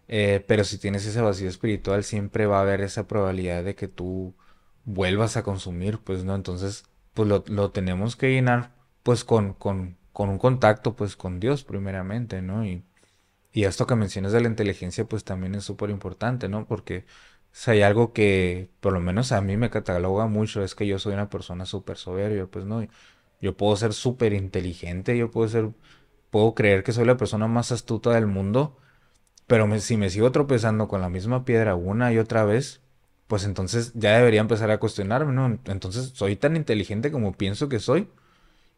Eh, pero si tienes ese vacío espiritual, siempre va a haber esa probabilidad de que tú vuelvas a consumir, pues, ¿no? Entonces, pues lo, lo tenemos que llenar, pues, con, con, con, un contacto, pues, con Dios, primeramente, ¿no? Y, y esto que mencionas de la inteligencia, pues, también es súper importante, ¿no? Porque si hay algo que, por lo menos a mí me cataloga mucho, es que yo soy una persona súper soberbia, pues, ¿no? Yo puedo ser súper inteligente, yo puedo ser puedo creer que soy la persona más astuta del mundo, pero si me sigo tropezando con la misma piedra una y otra vez, pues entonces ya debería empezar a cuestionarme, ¿no? Entonces soy tan inteligente como pienso que soy.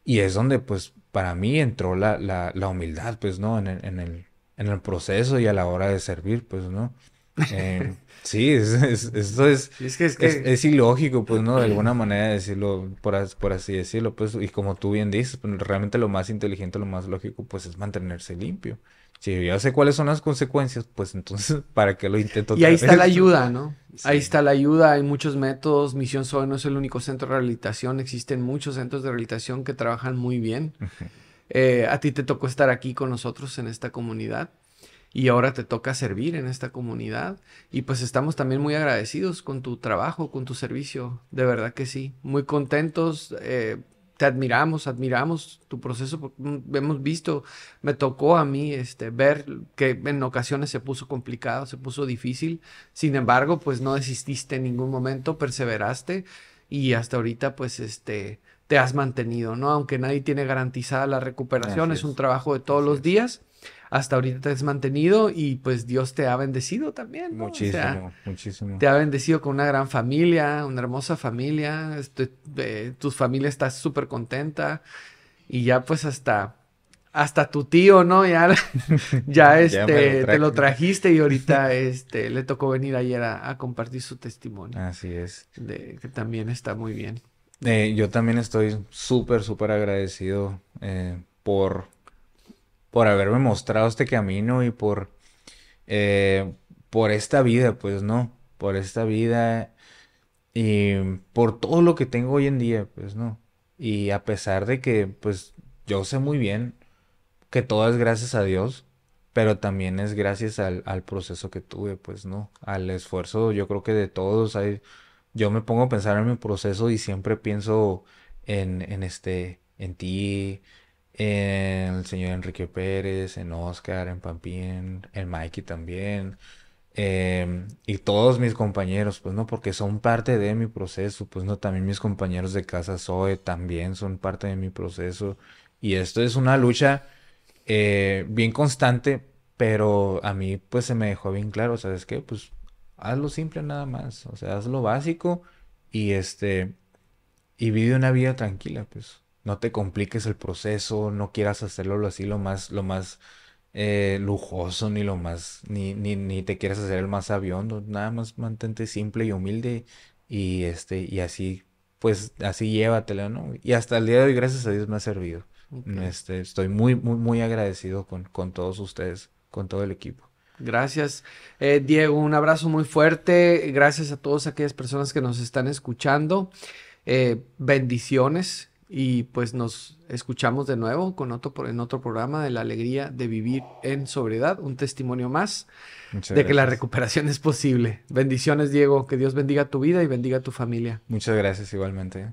Y es donde, pues, para mí entró la, la, humildad, pues, ¿no? En en, el, en el proceso y a la hora de servir, pues, ¿no? Eh, sí, es, esto es, es, que, es, ilógico, pues, ¿no? De alguna manera decirlo, por, por, así decirlo, pues, y como tú bien dices, pues, realmente lo más inteligente, lo más lógico, pues, es mantenerse limpio. Si yo sé cuáles son las consecuencias, pues, entonces, ¿para qué lo intento? Y ahí está la ayuda, ¿no? Ahí está la ayuda, hay muchos métodos, Misión Soy no es el único centro de rehabilitación, existen muchos centros de rehabilitación que trabajan muy bien. Eh, a ti te tocó estar aquí con nosotros en esta comunidad y ahora te toca servir en esta comunidad. Y pues estamos también muy agradecidos con tu trabajo, con tu servicio, de verdad que sí, muy contentos, eh, te admiramos, admiramos tu proceso, mm, hemos visto, me tocó a mí este, ver que en ocasiones se puso complicado, se puso difícil, sin embargo pues no desististe en ningún momento, perseveraste y hasta ahorita pues este te has mantenido, ¿no? Aunque nadie tiene garantizada la recuperación, es un trabajo de todos los días hasta ahorita te has mantenido y pues Dios te ha bendecido también. Muchísimo, muchísimo. Te ha bendecido con una gran familia, una hermosa familia, este, eh, tu familia está súper contenta y ya pues hasta, hasta tu tío, ¿no? Ya, ya este, te lo trajiste y ahorita este, le tocó venir ayer a, compartir su testimonio. Así es. De, que también está muy bien. Eh, yo también estoy súper, súper agradecido eh, por por haberme mostrado este camino y por, eh, por esta vida, pues, ¿no? Por esta vida y por todo lo que tengo hoy en día, pues, ¿no? Y a pesar de que, pues, yo sé muy bien que todo es gracias a Dios, pero también es gracias al, al proceso que tuve, pues, ¿no? Al esfuerzo, yo creo que de todos, hay, yo me pongo a pensar en mi proceso y siempre pienso en, en este, en ti, en el señor Enrique Pérez, en Oscar, en Pampín, en Mikey también, em, y todos mis compañeros, pues no, porque son parte de mi proceso, pues no, también mis compañeros de casa Zoe también son parte de mi proceso, y esto es una lucha eh, bien constante, pero a mí pues se me dejó bien claro, ¿sabes qué? Pues hazlo simple nada más, o sea, haz lo básico y este, y vive una vida tranquila, pues no te compliques el proceso, no quieras hacerlo así lo más, lo más eh, lujoso ni lo más, ni, ni, ni te quieres hacer el más avión, nada más mantente simple y humilde y este, y así, pues así llévatelo, ¿no? Y hasta el día de hoy, gracias a Dios, me ha servido. Este, estoy muy, muy, muy agradecido con, con todos ustedes, con todo el equipo. Gracias, eh, Diego. Un abrazo muy fuerte. Gracias a todas aquellas personas que nos están escuchando. Eh, bendiciones y pues nos escuchamos de nuevo con otro, en otro programa de la alegría de vivir en sobriedad. Un testimonio más de que la recuperación es posible. Bendiciones, Diego. Que Dios bendiga tu vida y bendiga tu familia. Muchas gracias igualmente.